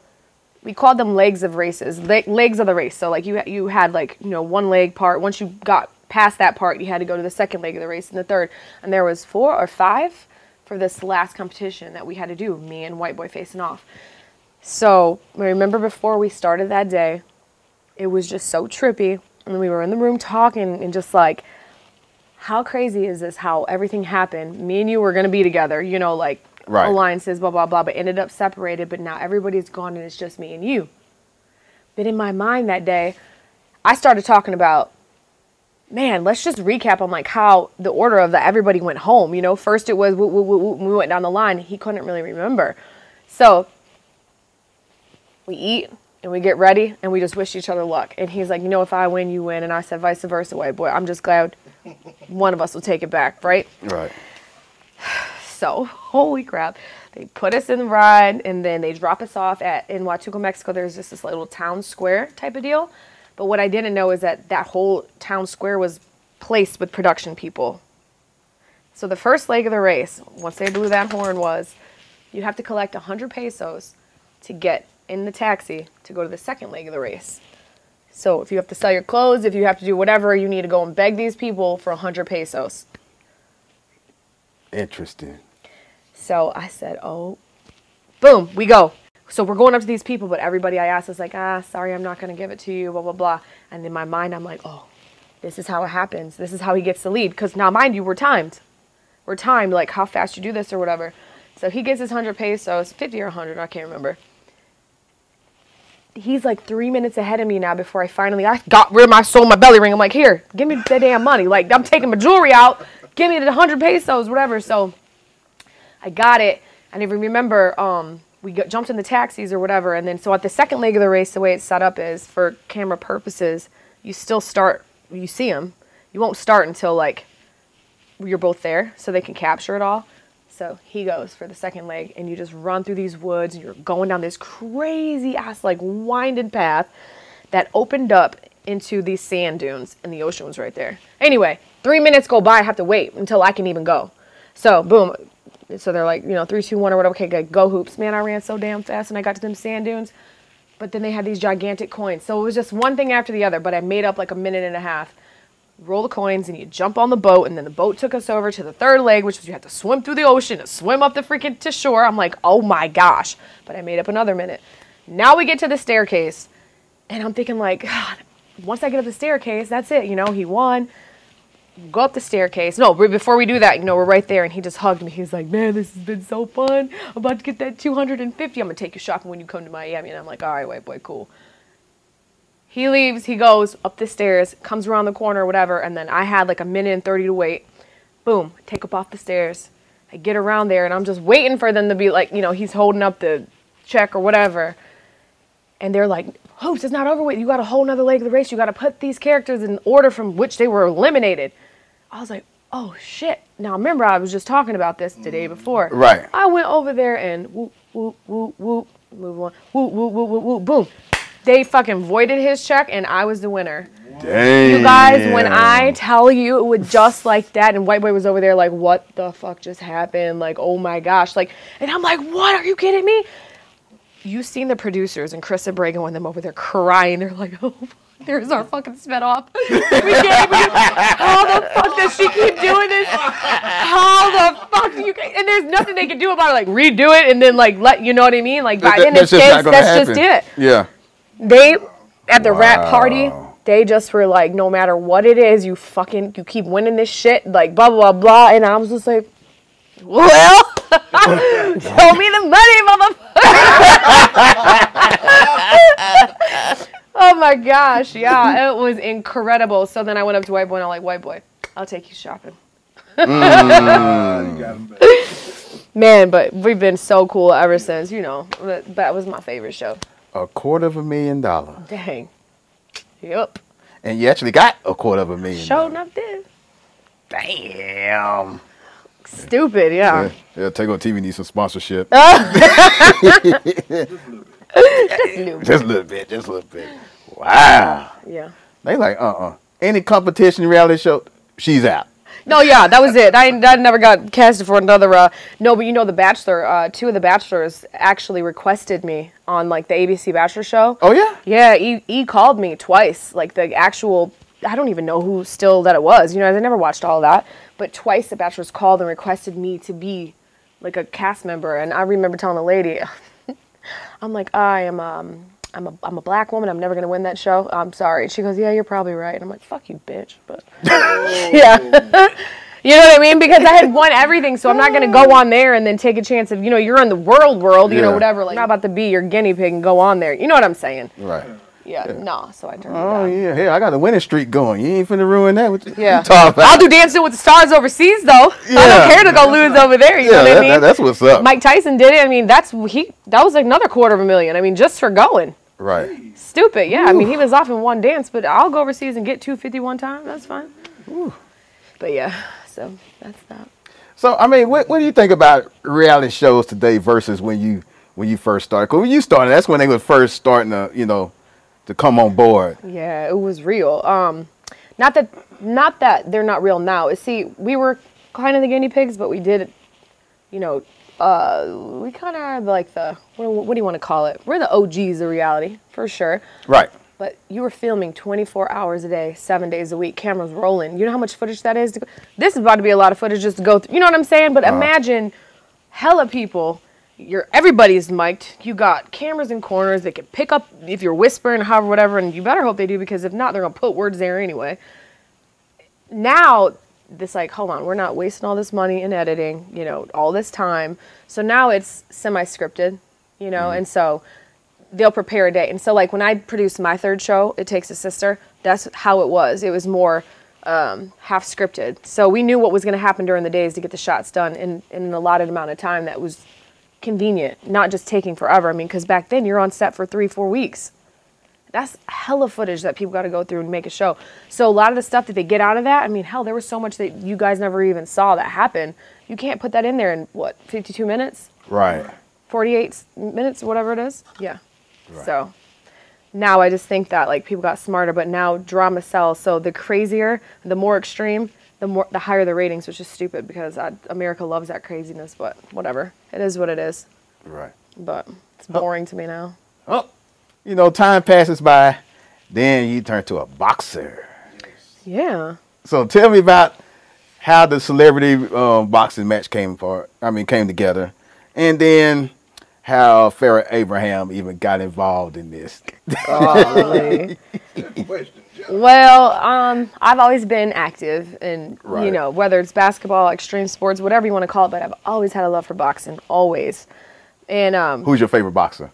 we called them legs of races, le- legs of the race. So like you you had like you know one leg part. Once you got past that part, you had to go to the second leg of the race and the third. And there was four or five for this last competition that we had to do. Me and White Boy facing off. So I remember before we started that day, it was just so trippy, and we were in the room talking and just like. How crazy is this? How everything happened? Me and you were gonna be together, you know, like Right. alliances, blah blah blah, but ended up separated. But now everybody's gone and it's just me and you. But in my mind that day, I started talking about, man, let's just recap on like how the order of that everybody went home. You know, first it was woo, we went down the line. He couldn't really remember, so we eat and we get ready and we just wish each other luck. And he's like, you know, if I win, you win, and I said vice versa. White boy, I'm just glad one of us will take it back, right? Right. So, holy crap. They put us in the ride and then they drop us off at in Huatulco, Mexico. There's just this little town square type of deal. But what I didn't know is that that whole town square was placed with production people. So the first leg of the race, once they blew that horn, was you have to collect 100 pesos to get in the taxi to go to the second leg of the race. So if you have to sell your clothes, if you have to do whatever, you need to go and beg these people for 100 pesos. Interesting. So I said, oh, boom, we go. So we're going up to these people, but everybody I asked is like, ah, sorry, I'm not going to give it to you, blah, blah, blah. And in my mind, I'm like, oh, this is how it happens. This is how he gets the lead. Because now, mind you, we're timed. We're timed, like how fast you do this or whatever. So he gets his 100 pesos, 50 or 100, I can't remember. He's like three minutes ahead of me now before I finally, I got rid of my soul, my belly ring. I'm like, here, give me the damn money. Like, I'm taking my jewelry out. Give me the 100 pesos, whatever. So I got it. And you remember, um, we got, jumped in the taxis or whatever. And then, so at the second leg of the race, the way it's set up is for camera purposes, you still start, you see them. You won't start until like you're both there so they can capture it all. So he goes for the second leg, and you just run through these woods, and you're going down this crazy ass, like winding path that opened up into these sand dunes, and the ocean was right there. Anyway, three minutes go by, I have to wait until I can even go. So, boom. So they're like, you know, three, two, one, or whatever. Okay, good. Go hoopz. Man, I ran so damn fast, and I got to them sand dunes. But then they had these gigantic coins. So it was just one thing after the other, but I made up like a minute and a half roll the coins and you jump on the boat and then the boat took us over to the third leg which was you had to swim through the ocean and swim up the freaking to shore i'm like oh my gosh but i made up another minute now we get to the staircase and i'm thinking like god once i get up the staircase that's it you know he won go up the staircase no before we do that you know we're right there and he just hugged me he's like man this has been so fun i'm about to get that 250 i'm gonna take you shopping when you come to miami and i'm like all right white boy cool he leaves, he goes up the stairs, comes around the corner, whatever, and then I had like a minute and 30 to wait. Boom, take up off the stairs. I get around there and I'm just waiting for them to be like, you know, he's holding up the check or whatever. And they're like, Hoopz, it's not over with. You got a whole nother leg of the race. You got to put these characters in order from which they were eliminated. I was like, oh shit. Now remember, I was just talking about this the day before. Right. I went over there and whoop, whoop, whoop, whoop, move on, whoop, whoop, whoop, whoop, whoop, boom. They fucking voided his check and I was the winner. Damn. You guys, when I tell you it was just like that, and White Boy was over there like, what the fuck just happened? Like, oh my gosh. Like, and I'm like, what? Are you kidding me? You seen the producers and Cris Abrego when them over there crying. They're like, oh, there's our fucking sped off. we can't even, how the fuck does she keep doing this? How the fuck do you, and there's nothing they can do about it. Like, redo it and then, like, let, you know what I mean? Like, That- in that's this just not case, gonna that's just it Yeah. they at the rap party they just were like no matter what it is you fucking you keep winning this shit like blah blah blah and i was just like well show me the money motherfucker oh my gosh yeah it was incredible so then i went up to white boy and i'm like white boy i'll take you shopping you got him back. man but we've been so cool ever since you know that, that was my favorite show A quarter of a million dollars. dang yep and you actually got a quarter of a million. Showed enough did. Damn. Stupid, yeah. Yeah, yeah, Takeover TV needs some sponsorship. just a little bit, just a little bit. Wow. Yeah. They like, uh uh Any competition reality show, she's out. No, yeah, that was it. I, I never got casted for another. Uh, no, but you know, The Bachelor. Uh, two of the Bachelors actually requested me on like the ABC Bachelor show. Oh yeah? Yeah, he, he called me twice. Like the actual, I don't even know who still that it was. You know, I never watched all of that. But twice the Bachelors called and requested me to be like a cast member. And I remember telling the lady, I'm like, I am, um, I'm a, I'm a black woman. I'm never gonna win that show. I'm sorry. She goes, Yeah, you're probably right. And I'm like, Fuck you, bitch. But yeah. You know what I mean? Because I had won everything, so I'm not gonna go on there and then take a chance of, you know, you're in the world world, you know, whatever. Like, I'm not about to be your guinea pig and go on there. You know what I'm saying? Right. Yeah, no. So I turned Oh it down. yeah, hey, I got a winning streak going. You ain't finna ruin that. What you, Yeah, you? I'll do Dancing with the Stars overseas though. Yeah. I don't care to go lose over there. You Yeah, know what that- I mean? that- that's what's up. Mike Tyson did it. I mean, that's he. That was another quarter of a million. I mean, just for going. Right. Stupid. Yeah. I mean, he was off in one dance, but I'll go overseas and get two fifty one time. That's fine. But yeah, so that's that. So I mean, what, what do you think about reality shows today versus when you when you first started? 'Cause when you started, that's when they were first starting to you know to come on board. Yeah, it was real. Um, not that not that they're not real now. See, we were kind of the guinea pigs, but we did, you know, uh, we kind of are like the what, what do you want to call it? We're the OGs of reality for sure. Right. But you were filming 24 hours a day, seven days a week, cameras rolling. You know how much footage that is? To go, this is about to be a lot of footage just to go through. You know what I'm saying? But imagine hella people. You're everybody's mic'd. You got cameras in corners. that can pick up if you're whispering, however, whatever. And you better hope they do because if not, they're gonna put words there anyway. Now, this like, hold on, we're not wasting all this money in editing. You know, all this time. So now it's semi-scripted. You know, and so they'll prepare a day. And so like when I produced my third show, It Takes a Sister, that's how it was. It was more um, half scripted. So we knew what was going to happen during the days to get the shots done in, in an allotted amount of time that was convenient, not just taking forever. I mean, because back then you're on set for three, four weeks. That's hella footage that people got to go through and make a show. So a lot of the stuff that they get out of that, I mean, hell, there was so much that you guys never even saw that happen. You can't put that in there in what, 52 minutes? Right. 48 minutes, whatever it is. Yeah. Right. So now I just think that like people got smarter, but now drama sells. So the crazier, the more extreme, the more the higher the ratings, which is stupid because I, America loves that craziness. But whatever, it is what it is. Right. But it's boring to me now. Oh, you know, time passes by, then you turn to a boxer. Yeah. So tell me about how the celebrity um, boxing match came apart. I mean, came together, and then how Farrah Abraham even got involved in this. Golly. Question, Jeff. Well, um, I've always been active, and you know whether it's basketball, extreme sports, whatever you want to call it. But I've always had a love for boxing, always. And um, Who's your favorite boxer?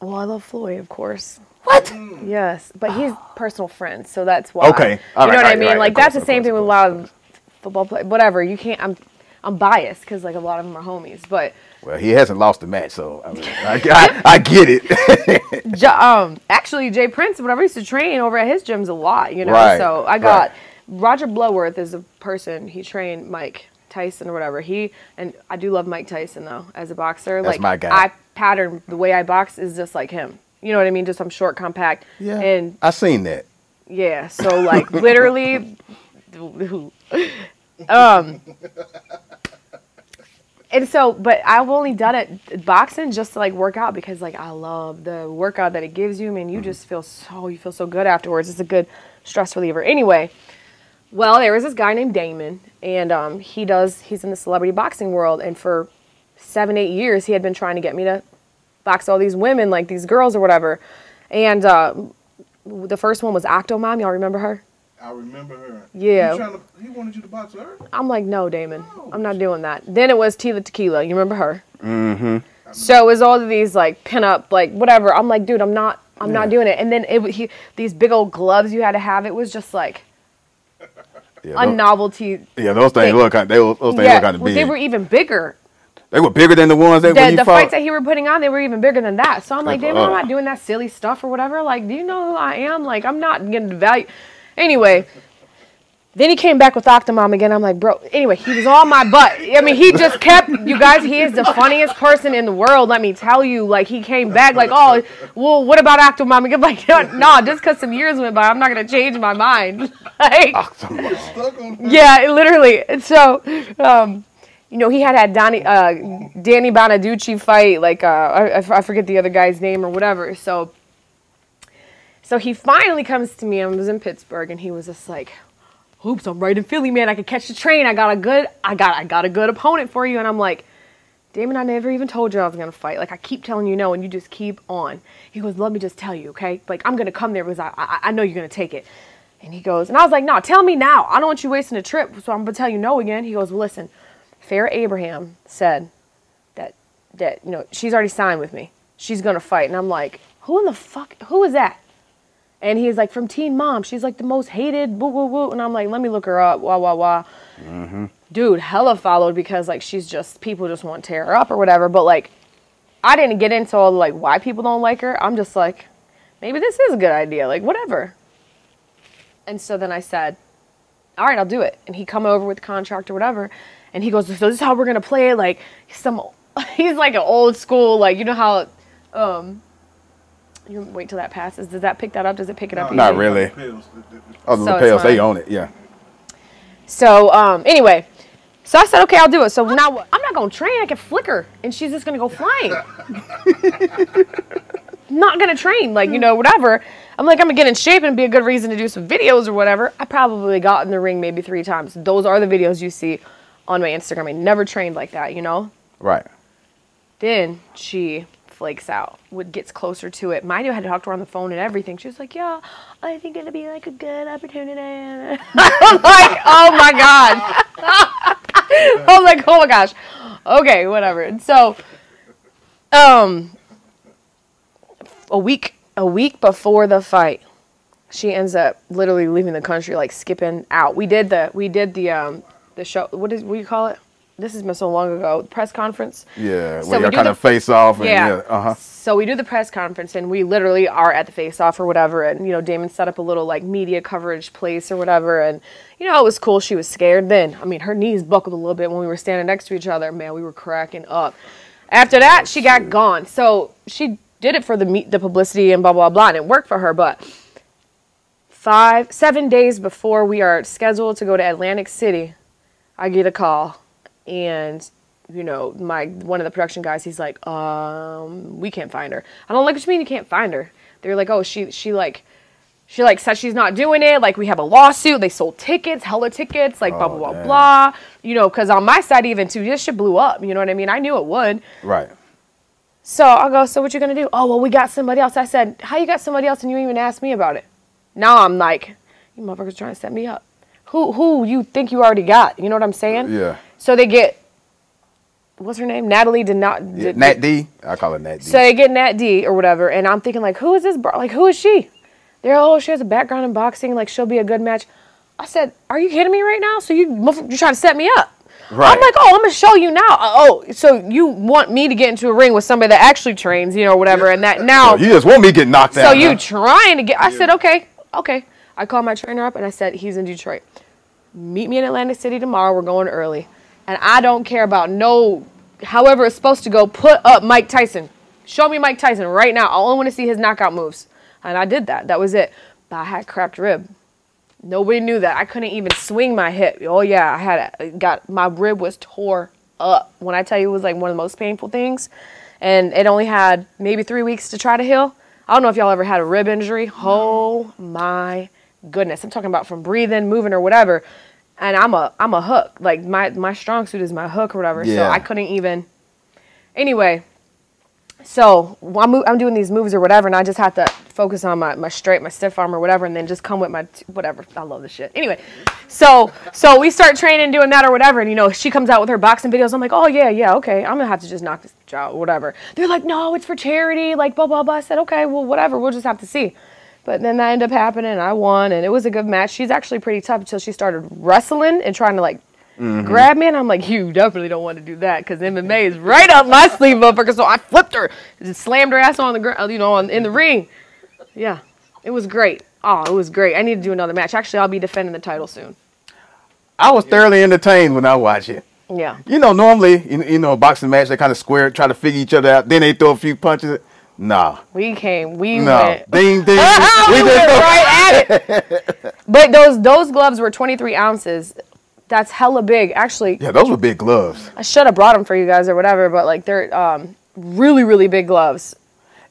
Well, I love Floyd, of course. What? Yes, but he's personal friends, so that's why. Okay. All you right, know what I mean? right. Like course, that's the of same course, thing of with a lot of football play. Whatever. You can't. I'm, I'm biased because like a lot of them are homies, but Well, he hasn't lost a match, so I, mean, I, I, I get it. J- um, actually, Jay Prince, whatever, I used to train over at his gyms a lot, you know. Right, So I got right. Roger Bloworth is a person. He trained Mike Tyson or whatever. He and I do love Mike Tyson though as a boxer. That's like my guy. I pattern the way I box is just like him. You know what I mean? Just I'm short, compact. yeah, And I seen that. yeah, so like literally, um, and so, but I've only done it boxing just to like work out because like I love the workout that it gives you. Man, you just feel so you feel so good afterwards. It's a good stress reliever. Anyway, well, there was this guy named Damon, and um, he does he's in the celebrity boxing world, and for seven eight years he had been trying to get me to box all these women like these girls or whatever, and. Uh, the first one was Octomom. Y'all remember her? I remember her. Yeah. He, trying to, he wanted you to box her? I'm like, no, Damon, I'm not doing that. Then it was Tila Tequila. You remember her? Mm-hmm. So it was all of these like pinup, like whatever. I'm like, dude, I'm not, I'm not doing it. And then it, w- he, these big old gloves you had to have. It was just like Yeah, a novelty. yeah, those things thing. look kind. They, those things Yeah, look kind of big. they were even bigger. They were bigger than the ones that the, when the fought. fights that he were putting on, they were even bigger than that. So I'm like, Like, damn, I'm not doing that silly stuff or whatever. Like, do you know who I am? Like, I'm not getting the value. Anyway, then he came back with Octomom again. I'm like, bro. Anyway, he was on my butt. I mean, he just kept. You guys, he is the funniest person in the world. Let me tell you. Like, he came back like, oh, well, what about Octomom? again? like, no, just because some years went by, I'm not gonna change my mind. like, Octomom. Yeah, literally. So, um, you know, he had had Donnie, uh, Danny Bonaduce fight, like, uh, I, I forget the other guy's name or whatever. So, so he finally comes to me. I was in Pittsburgh, and he was just like, "Oops, I'm right in Philly, man. I could catch the train. I got a good, I got, I got a good opponent for you." And I'm like, Damon, I never even told you I was gonna fight. Like I keep telling you no, and you just keep on. He goes, let me just tell you, okay? Like I'm gonna come there because I, I, I know you're gonna take it. And he goes, and I was like, no, tell me now. I don't want you wasting a trip, so I'm gonna tell you no again. He goes, well, listen, Farrah Abraham said that that you know she's already signed with me. She's gonna fight, and I'm like, who in the fuck? Who is that? And he's like, from Teen Mom. She's like the most hated. Woo woo woo. And I'm like, let me look her up. Wah wah wah dude hella followed because like she's just people just want to tear her up or whatever but like i didn't get into all like why people don't like her i'm just like maybe this is a good idea like whatever and so then i said all right i'll do it and he come over with the contract or whatever and he goes so this is how we're gonna play it like some he's like an old school like you know how um you wait till that passes does that pick that up does it pick it up Not easy? really. Pills. The- the- Oh, the so lapels, they own it. Yeah. So um, anyway, so I said, okay, I'll do it. So now what? I'm not gonna train. I can flicker, and she's just gonna go flying. not gonna train, like you know, whatever. I'm like, I'm gonna get in shape and be a good reason to do some videos or whatever. I probably got in the ring maybe three times. Those are the videos you see on my Instagram. I never trained like that, you know. Right. Then she flakes out, what gets closer to it. Mind you, I had to talk to her on the phone and everything. She was like, "Yeah, I think it'll be like a good opportunity." I'm like, "Oh my god!" I was like, "Oh my gosh." Okay, whatever. And so, um, a week a week before the fight, she ends up literally leaving the country, like skipping out. We did the we did the um the show. What is what do you call it? This has been so long ago. Press conference. Yeah. So where we y'all kind of face off. And, Yeah. yeah. Uh huh. So we do the press conference and we literally are at the face off or whatever and you know Damon set up a little like media coverage place or whatever and you know it was cool she was scared then I mean her knees buckled a little bit when we were standing next to each other man we were cracking up after that she got gone so she did it for the meet the publicity and blah blah blah and it worked for her but five seven days before we are scheduled to go to Atlantic City I get a call and you know, my one of the production guys, he's like, um, we can't find her. I don't like what you mean you can't find her. They're like, oh, she she like she like said she's not doing it. Like we have a lawsuit. They sold tickets, hella tickets, like blah blah Oh, blah damn. blah. You know, because on my side even too, this shit blew up. You know what I mean? I knew it would. Right. So I go, so what you gonna do? Oh well, we got somebody else. I said, how you got somebody else and you even asked me about it? Now I'm like, you motherfuckers trying to set me up. Who who you think you already got? You know what I'm saying? Yeah. So they get, what's her name? Natalie did not. yeah. did- Nat D. I call her Nat D. So they get Nat D or whatever, and I'm thinking like, who is this bro? Like, who is she? They're oh, she has a background in boxing. Like, she'll be a good match. I said, are you kidding me right now? So you you're trying to set me up? Right. I'm like, oh, I'm gonna show you now. Uh, Oh, so you want me to get into a ring with somebody that actually trains, you know, whatever, and that now. Oh, you just want me to get knocked So out. So you huh? trying to get? I said okay, okay. I called my trainer up and I said he's in Detroit. Meet me in Atlantic City tomorrow. We're going early, and I don't care about no. However, it's supposed to go. Put up Mike Tyson. Show me Mike Tyson right now. I only want to see his knockout moves, and I did that. That was it. But I had cracked rib. Nobody knew that. I couldn't even swing my hip. Oh yeah, I had a, got my rib was tore up. When I tell you it was like one of the most painful things, and it only had maybe three weeks to try to heal. I don't know if y'all ever had a rib injury. Oh my goodness, I'm talking about from breathing, moving, or whatever. And I'm a I'm a hook. Like my my strong suit is my hook or whatever. So I couldn't even. Anyway, so I'm, I'm doing these moves or whatever, and I just have to focus on my, my straight, my stiff arm or whatever, and then just come with my t- whatever. I love this shit. Anyway, so so we start training, doing that or whatever, and you know she comes out with her boxing videos. I'm like, oh yeah, yeah, okay, I'm gonna have to just knock this out, whatever. They're like, no, it's for charity, like blah blah blah. I said, okay, well whatever, we'll just have to see. But then that ended up happening, and I won, and it was a good match. She's actually pretty tough until she started wrestling and trying to like mm-hmm. grab me, and I'm like, you definitely don't want to do that because MMA is right up my sleeve, motherfucker. So I flipped her, just slammed her ass on the ground, you know, on, in the ring. Yeah, it was great. Oh, it was great. I need to do another match. Actually, I'll be defending the title soon. I was thoroughly entertained when I watched it. Yeah. You know, normally, you, you know, a boxing match, they kind of square, try to figure each other out. Then they throw a few punches. Nah, We came. We no, went. ding, ding. we we went right at it. But those those gloves were 23 ounces. That's hella big. Actually, Yeah, those were big gloves. I should have brought them for you guys or whatever. But like they're um, really really big gloves.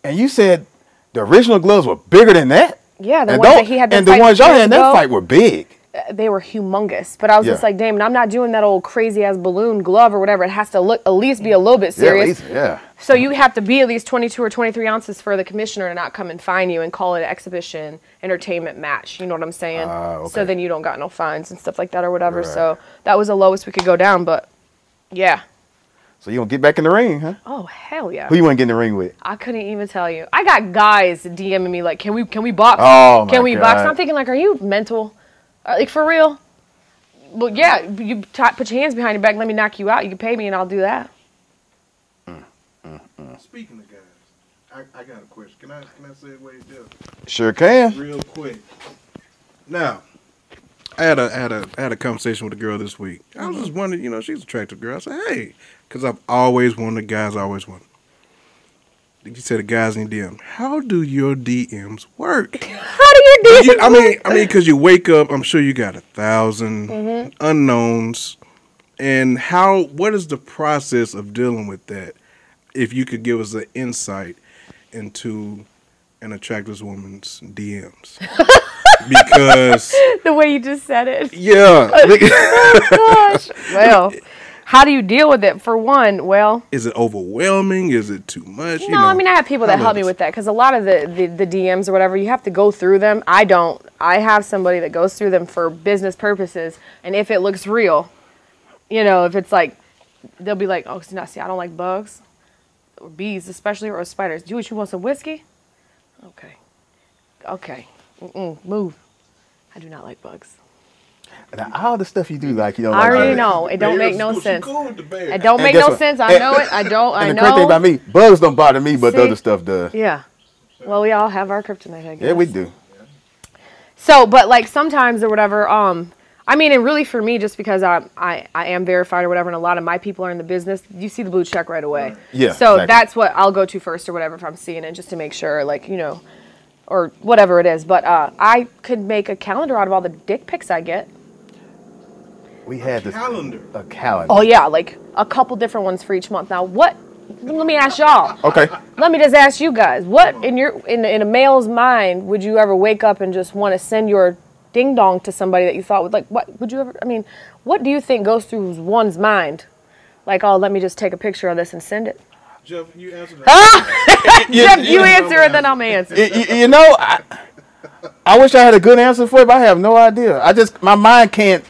And you said the original gloves were bigger than that. Yeah, the and ones that he had. to and the ones y'all had in that fight were big. Uh, They were humongous. But I was just like, damn, I'm not doing that old crazy ass balloon glove or whatever. It has to look at least be a little bit Yeah, at serious. least- yeah. So you have to be at least 22 or 23 ounces for the commissioner to not come and fine you and call it an exhibition entertainment match. You know what I'm saying? Ah, okay. So then you don't got no fines and stuff like that or whatever. Right. So that was the lowest we could go down. But yeah. So you gonna get back in the ring, huh? Oh hell yeah. Who you want to get in the ring with? I couldn't even tell you. I got guys DMing me like, "Can we can we box? Oh, my can we box?" God. I'm thinking like, "Are you mental? Uh, like for real?" Well, yeah. You t- put your hands behind your back. Let me knock you out. You can pay me, and I'll do that. Speaking of guys, I, I got a question. Can I can I say it way there? Sure can. real quick. Now, I had a I had a I had a conversation with a girl this week. I was just wondering, you know, she's an attractive girl. I said, hey, because I've always wanted guys. I always wanted. You said the guys in DM. How do your DMs work? How do you do? You- I mean, I mean, because you wake up, I'm sure you got a 1000 mm-hmm. unknowns, and how? What is the process of dealing with that? If you could give us an insight into an attractive woman's DMs, because the way you just said it. yeah, oh, Gosh. Well, how do you deal with it? For one, well, is it overwhelming? Is it too much? You no, know, I mean I have people that help me with that because a lot of the, the the DMs or whatever you have to go through them. I don't. I have somebody that goes through them for business purposes, and if it looks real, you know, if it's like they'll be like, "Oh, see, now see, I don't like bugs or bees, especially or spiders. Do you want some whiskey? Okay, okay, Mm-mm, move. I do not like bugs. Now, all the stuff you do, like you don't I like. already that. know it don't make no sense. cool with the bear. It don't And make no what? sense. I know it. I don't. I And the know. great thing about me, bugs don't bother me, but the other stuff does. Yeah. Well, we all have our kryptonite, I guess. Yeah, we do. So, but like sometimes or whatever, um, I mean, and really for me, just because I, I, I am verified or whatever, and a lot of my people are in the business, you see the blue check right away. Yeah, So exactly. that's what I'll go to first or whatever if I'm seeing it, just to make sure, like you know, or whatever it is. But uh, I could make a calendar out of all the dick pics I get. We had this calendar. a calendar. Oh yeah, like a couple different ones for each month. Now, what? Let me ask y'all. Okay. Let me just ask you guys, what in your in in a male's mind would you ever wake up and just want to send your ding dong to somebody that you thought would like what would you ever I mean, what do you think goes through one's mind? Like, oh, let me just take a picture of this and send it. Jeff, you answer that. Ah! Jeff, you answer it, then I'm answer. Y- y- you know, I, I wish I had a good answer for it, but I have no idea. I just my mind can't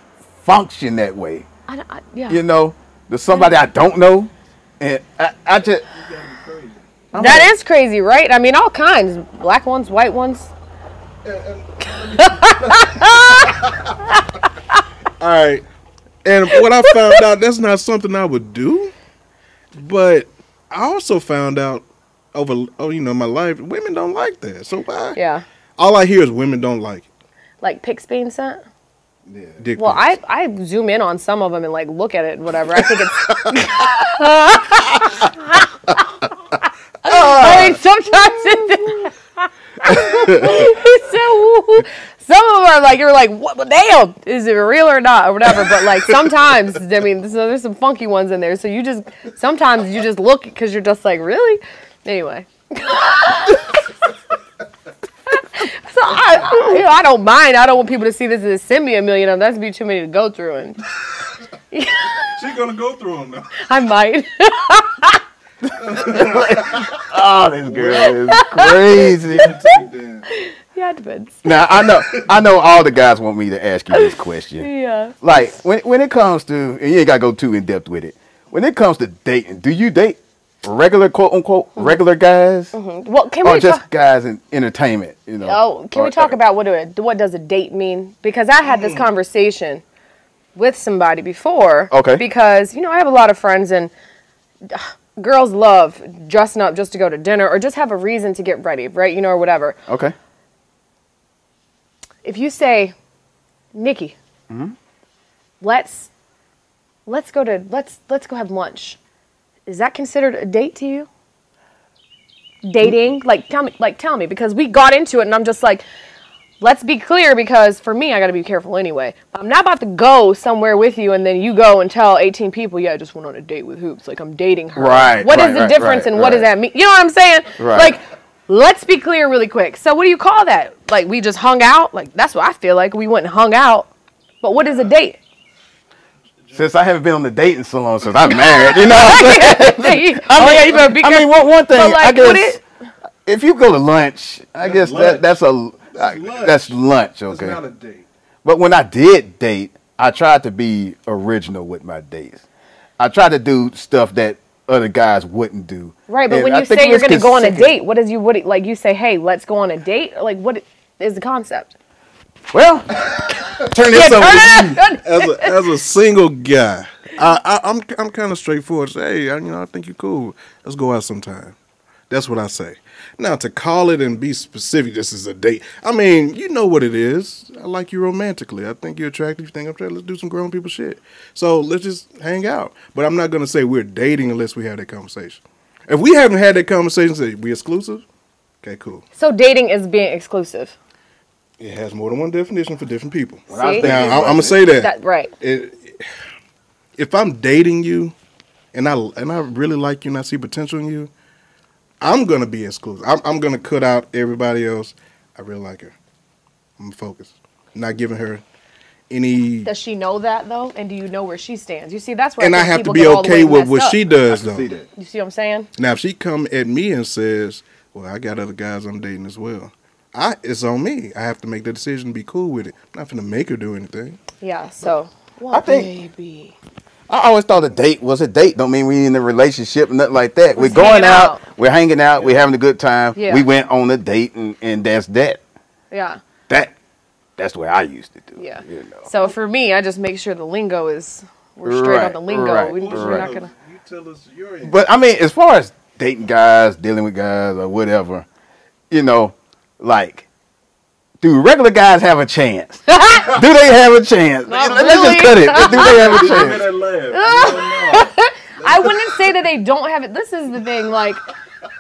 function that way. I, don't- I, yeah, You know, there's somebody I don't know, and I, I just that is crazy, right? I mean, all kinds, black ones, white ones. All right. And what I found out, that's not something I would do. But I also found out over, oh, you know, my life, women don't like that. So why? Yeah, All I hear is women don't like like pics being sent. It. Dick Well, pics. I I zoom in on some of them and like look at it and whatever. I think it's. Oh, I mean, uh. sometimes it. so some of them are like you're like what? Damn, is it real or not or whatever? But like sometimes I mean, so there's some funky ones in there. So you just sometimes you just look because you're just like really. Anyway. So I, I, you know, I don't mind. I don't want people to see this as send me a million of them. That's be too many to go through, and She's going to go through them now. I might. oh, this girl is crazy. yeah, it depends. now I know I know all the guys want me to ask you this question. Yeah. Like when when it comes to and you ain't gotta go too in depth with it. When it comes to dating, do you date regular quote unquote mm-hmm. regular guys mm-hmm. Well, can or we just guys in entertainment? You know. Oh, can we Or- talk about what do it, what does a date mean? Because I had this mm-hmm. conversation with somebody before. Okay. Because, you know, I have a lot of friends and uh, girls love dressing up just to go to dinner or just have a reason to get ready, right? You know, or whatever. Okay. If you say, Nikki, let's let's go to let's let's go have lunch. Is that considered a date to you? Dating? Like tell me like tell me because we got into it and I'm just like let's be clear because for me I got to be careful anyway. I'm not about to go somewhere with you and then you go and tell 18 people, "Yeah, I just went on a date with Hoopz." Like I'm dating her. Right, What is right, the right, difference right, and what does that mean? You know what I'm saying? Right. Like let's be clear really quick. So what do you call that? Like we just hung out? Like that's what I feel like. We went and hung out. But what is a date? Since I haven't been on the dating so long since I'm married, you know what I'm saying? oh yeah, you better be I mean, one, one thing, like, I guess, it- if you go to lunch, I guess lunch. that that's a I- lunch. that's lunch, It's okay. not a date. But when I did date, I tried to be original with my dates. I tried to do stuff that other guys wouldn't do. Right, but And when you think say you're going to go on a considered- date, what is you what like you say, "Hey, let's go on a date?" Like what is the concept? Well, turn this over to you. as a as a single guy, I, I I'm I'm kind of straightforward. Say, hey, I, you know, I think you're cool. Let's go out sometime. That's what I say. Now to call it and be specific, this is a date. I mean, you know what it is. I like you romantically. I think you're attractive. You think I'm attractive. Let's do some grown people shit. So let's just hang out. But I'm not gonna say we're dating unless we have that conversation. If we haven't had that conversation, say we exclusive. Okay, cool. So dating is being exclusive. It has more than one definition for different people. See? Now I'm I'm gonna say that. That right. it, if I'm dating you and I and I really like you and I see potential in you, I'm gonna be exclusive. I'm, I'm gonna cut out everybody else. I really like her. I'm focused. Not giving her any. Does she know that though? And do you know where she stands? You see, that's where And I think have to be get all the okay with what up. she does, though. See? You see what I'm saying? Now, if she come at me and says, "Well, I got other guys I'm dating as well," I it's on me. I have to make the decision to be cool with it. I'm not gonna make her do anything. Yeah. So. Well, I think- baby. I always thought a date was a date. Don't mean we in a relationship, nothing like that. We're Just going out, out. we're hanging out, we're having a good time. Yeah. We went on a date, and, and that's that. Yeah. That that's the way I used to do. it, Yeah. You know. So for me, I just make sure the lingo is we're straight on the lingo. right, we, we're right. not gonna. You tell us your. But I mean, as far as dating guys, dealing with guys, or whatever, you know, like, do regular guys have a chance? do they have a chance? Not Let's really. just cut it. Do they have a chance? I wouldn't say that they don't have it. This is the thing, like,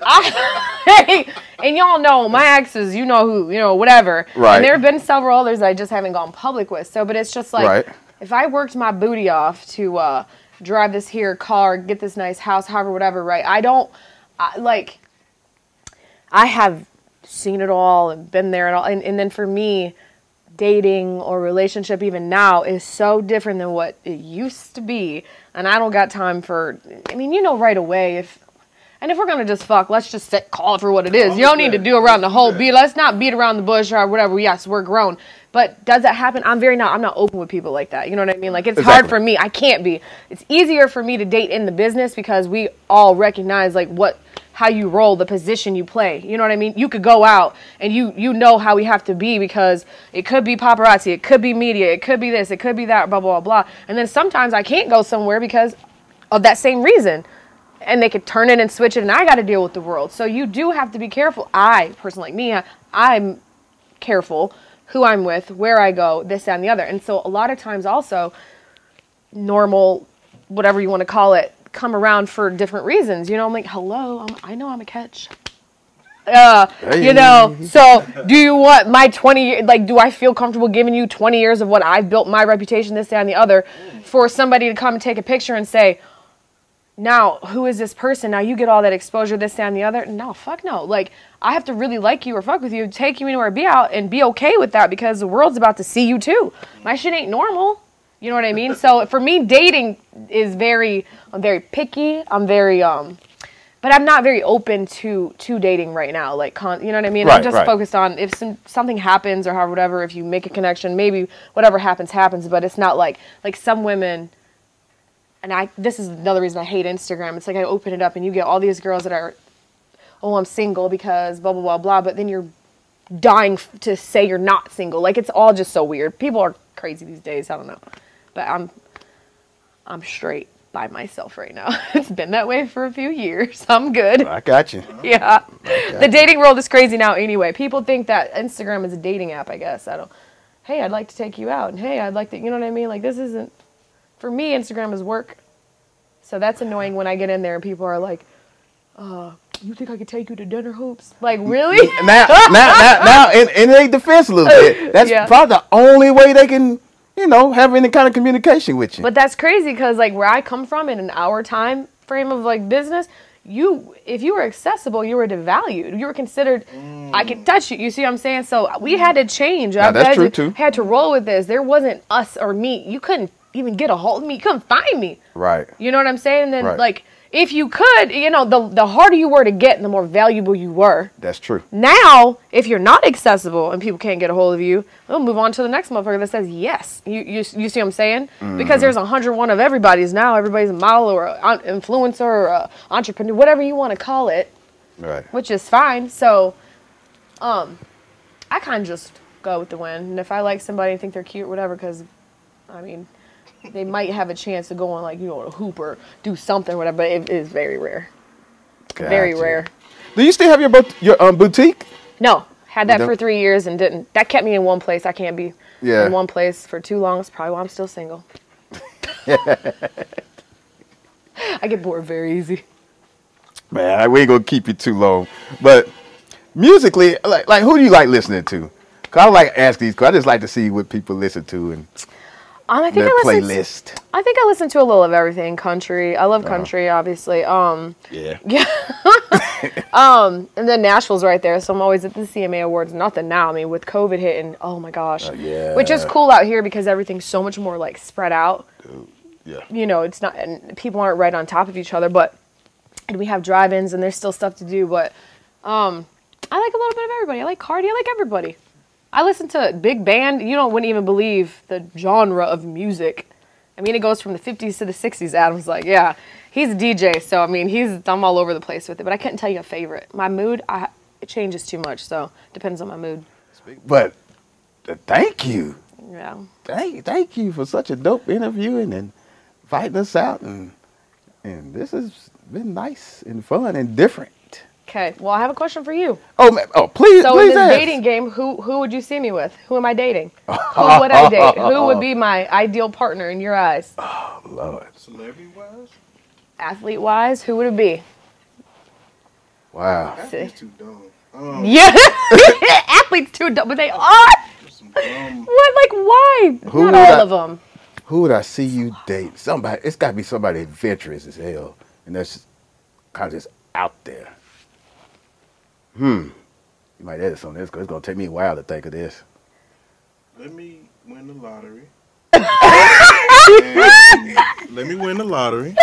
I, and y'all know my exes, you know who, you know, whatever. Right. And there have been several others I just haven't gone public with. So, but it's just like, Right. if I worked my booty off to uh, drive this here car, get this nice house, however, whatever, right? I don't, I, like, I have seen it all and been there and all. And, and then for me, dating or relationship even now is so different than what it used to be. And I don't got time for, I mean, you know, right away if, and if we're gonna just fuck, let's just set, call it for what it is. You don't need to do around the whole beat. Let's not beat around the bush or whatever. Yes, we're grown. But does that happen? I'm very not. I'm not open with people like that. You know what I mean? Like it's hard for me. I can't be. It's easier for me to date in the business because we all recognize like what how you roll, the position you play. You know what I mean? You could go out and you you know how we have to be because it could be paparazzi, it could be media, it could be this, it could be that, blah blah blah. And then sometimes I can't go somewhere because of that same reason. And they could turn it and switch it, and I got to deal with the world. So you do have to be careful. I, person like me, I- I'm careful who I'm with, where I go, this that, and the other. And so a lot of times also normal, whatever you want to call it, come around for different reasons. You know, I'm like, hello, I'm, I know I'm a catch. Uh, you know, so do you want my 20 year, like, do I feel comfortable giving you 20 years of what I've built my reputation, this, that, and the other, for somebody to come and take a picture and say, now who is this person? Now you get all that exposure this that, and the other. No fuck no. Like i have to really like you or fuck with you take you anywhere be out and be okay with that because the world's about to see you too. My shit ain't normal. You know what i mean? So for me dating is very i'm very picky. I'm very um but i'm not very open to to dating right now. Like con- you know what i mean? I'm just right. focused on if some something happens or however whatever if you make a connection maybe whatever happens happens. But it's not like like some women and I this is another reason I hate Instagram. It's like I open it up and you get all these girls that are, oh, I'm single because blah blah blah blah, but then you're dying f- to say you're not single. Like it's all just so weird. People are crazy these days. I don't know. but I'm I'm straight by myself right now. it's been that way for a few years. I'm good. I got you. Yeah. The dating world is crazy now anyway. People think that Instagram is a dating app, I guess. I don't Hey, I'd like to take you out. And hey, I'd like to, you know what I mean? Like this isn't for me Instagram is work. So that's annoying when I get in there and people are like, "Uh, you think I could take you to dinner hoopz?" Like, really? now, now, now, now, in, in their defense a little bit, that's Yeah. probably the only way they can, you know, have any kind of communication with you. But that's crazy because like where I come from in an hour time frame of like business, you if you were accessible, you were devalued. You were considered. I could touch you. You see what I'm saying? So we had to change. I that's true, to, too. Had to roll with this. There wasn't us or me. You couldn't even get a hold of me. You couldn't find me. right. You know what I'm saying? And then Right. like if you could, you know, the the harder you were to get, and the more valuable you were. That's true. Now, if you're not accessible and people can't get a hold of you, they'll move on to the next motherfucker that says yes. You you, you see what I'm saying? Mm-hmm. Because there's a hundred one of everybody's now. Everybody's a model or an influencer or a entrepreneur, whatever you want to call it, Right. which is fine. So, um, I kind of just go with the wind. And if I like somebody and think they're cute, whatever, because, I mean, they might have a chance to go on like you know a hoop or do something, whatever. But it is very rare. Very rare. Do you still have your bot- your um, boutique? No, had that for three years and didn't. That kept me in one place. I can't be Yeah. in one place for too long. It's probably why I'm still single. I get bored very easy. Man, we ain't gonna keep you too long. But musically, like, like who do you like listening to? Cause I like ask these. Cause I just like to see what people listen to and Um, I think I listen. playlist. I think I listen to a little of everything. Country. I love country, obviously. Um, Yeah. Yeah. um, and then Nashville's right there, so I'm always at the CMA Awards. Nothing now. I mean, with COVID hitting, oh my gosh. Oh, yeah. Which is cool out here because everything's so much more like spread out. Yeah. you know, it's not, and people aren't right on top of each other, but, and we have drive ins and there's still stuff to do, but, um, I like a little bit of everybody. I like Cardi. I like everybody. I listen to big band. You don't wouldn't even believe the genre of music. I mean, it goes from the 50s to the 60s. Adam's like, yeah, he's a DJ, so I mean, he's I'm all over the place with it. But I couldn't tell you a favorite. My mood, I it changes too much, so depends on my mood. But uh, thank you, Yeah. thank thank you for such a dope interview and, and inviting us out and and this has been nice and fun and different. Okay. Well, I have a question for you. Oh man, oh please, So please in this ask. dating game, who who would you see me with? Who am I dating? Who would I date? Who would be my ideal partner in your eyes? Oh love Lord, Celebrity wise, Athlete wise, who would it be? wow. athletes too dumb. Um, Yeah, athletes too, dumb, but they are. some dumb. What? Like why? Who Not all I- of them. Who would I see you date? Somebody. It's got to be somebody adventurous as hell, and that's kind of just out there. Hmm. You might edit some of this because it's gonna take me a while to think of this. Let me win the lottery. Let me win the lottery.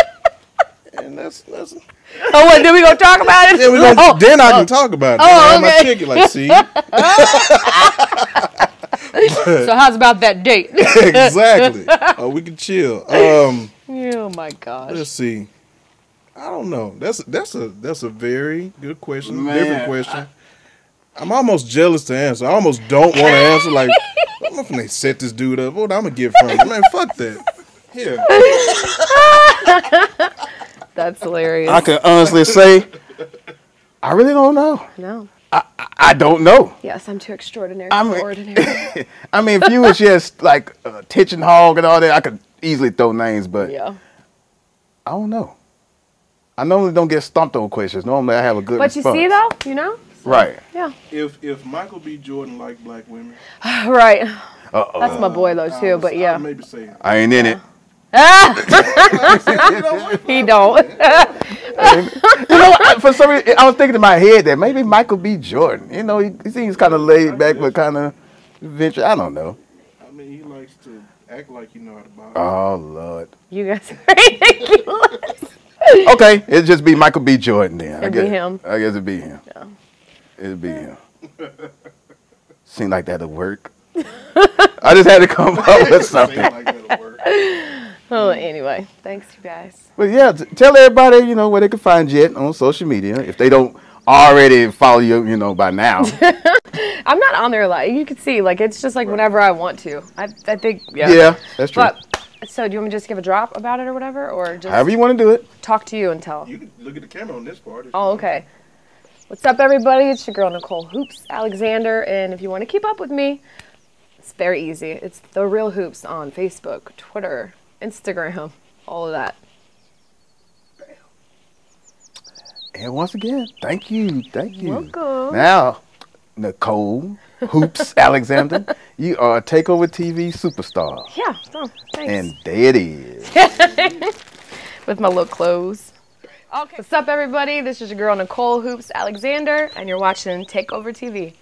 And that's that's. Oh, what? Then we gonna talk about it? Yeah, we gonna, Oh, then I can talk about it. Oh, Then I have my okay. ticket. Like, see, so how's about that date? exactly. Oh, we can chill. Um, oh my gosh. let's see. I don't know. That's that's a that's a very good question. Man, different question. I'm almost jealous to answer. I almost don't want to answer. Like, I'm not gonna set this dude up. What I'm gonna get from him? Man, fuck that. Here, That's hilarious. I can honestly say, I really don't know. no. I I don't know. Yes, I'm too extraordinary I'm- for ordinary. I mean, if you was just like a attention hog and all that, I could easily throw names, but yeah. I don't know. I normally don't get stumped on questions. Normally, I have a good But you see though, you know? Right. Yeah. if if Michael B. Jordan liked black women, Right. Uh oh. That's my boy though too, but I'd yeah. maybe say. I ain't in it. He don't. You know, I- for some reason, I was thinking in my head that maybe Michael B. Jordan. You know, he, he seems kind of laid back, but kind of adventure. I don't know. I mean, he likes to act like you know how to box. Oh Lord. you guys are ridiculous. Okay, it'd just be Michael B. Jordan then. I It'd be guess, him. I guess it'd be him. Yeah. It'd be him. Seemed like that'd work. I just had to come up with something. it like. Oh, anyway, thanks you guys. But yeah, t- tell everybody, you know, where they can find you on social media if they don't already follow you, you know, by now. I'm not on there a lot. You can see, like, it's just like whenever I want to. I, I think, yeah. yeah, that's true. But So do you want me to just give a drop about it or whatever, or just However you want to do it. talk to you and tell? You can look at the camera on this part. Oh, you okay. What's up, everybody? It's your girl Nicole Hoopz Alexander, and if you want to keep up with me, it's very easy. It's the Real Hoopz on Facebook, Twitter, Instagram, all of that. And once again, thank you, thank you. Welcome. Now, Nicole Hoopz Alexander, you are a Takeover TV superstar, Yeah. Oh, thanks. and there it is. with my little clothes. Okay. What's up, everybody? This is your girl Nicole Hoopz Alexander, and you're watching Takeover TV.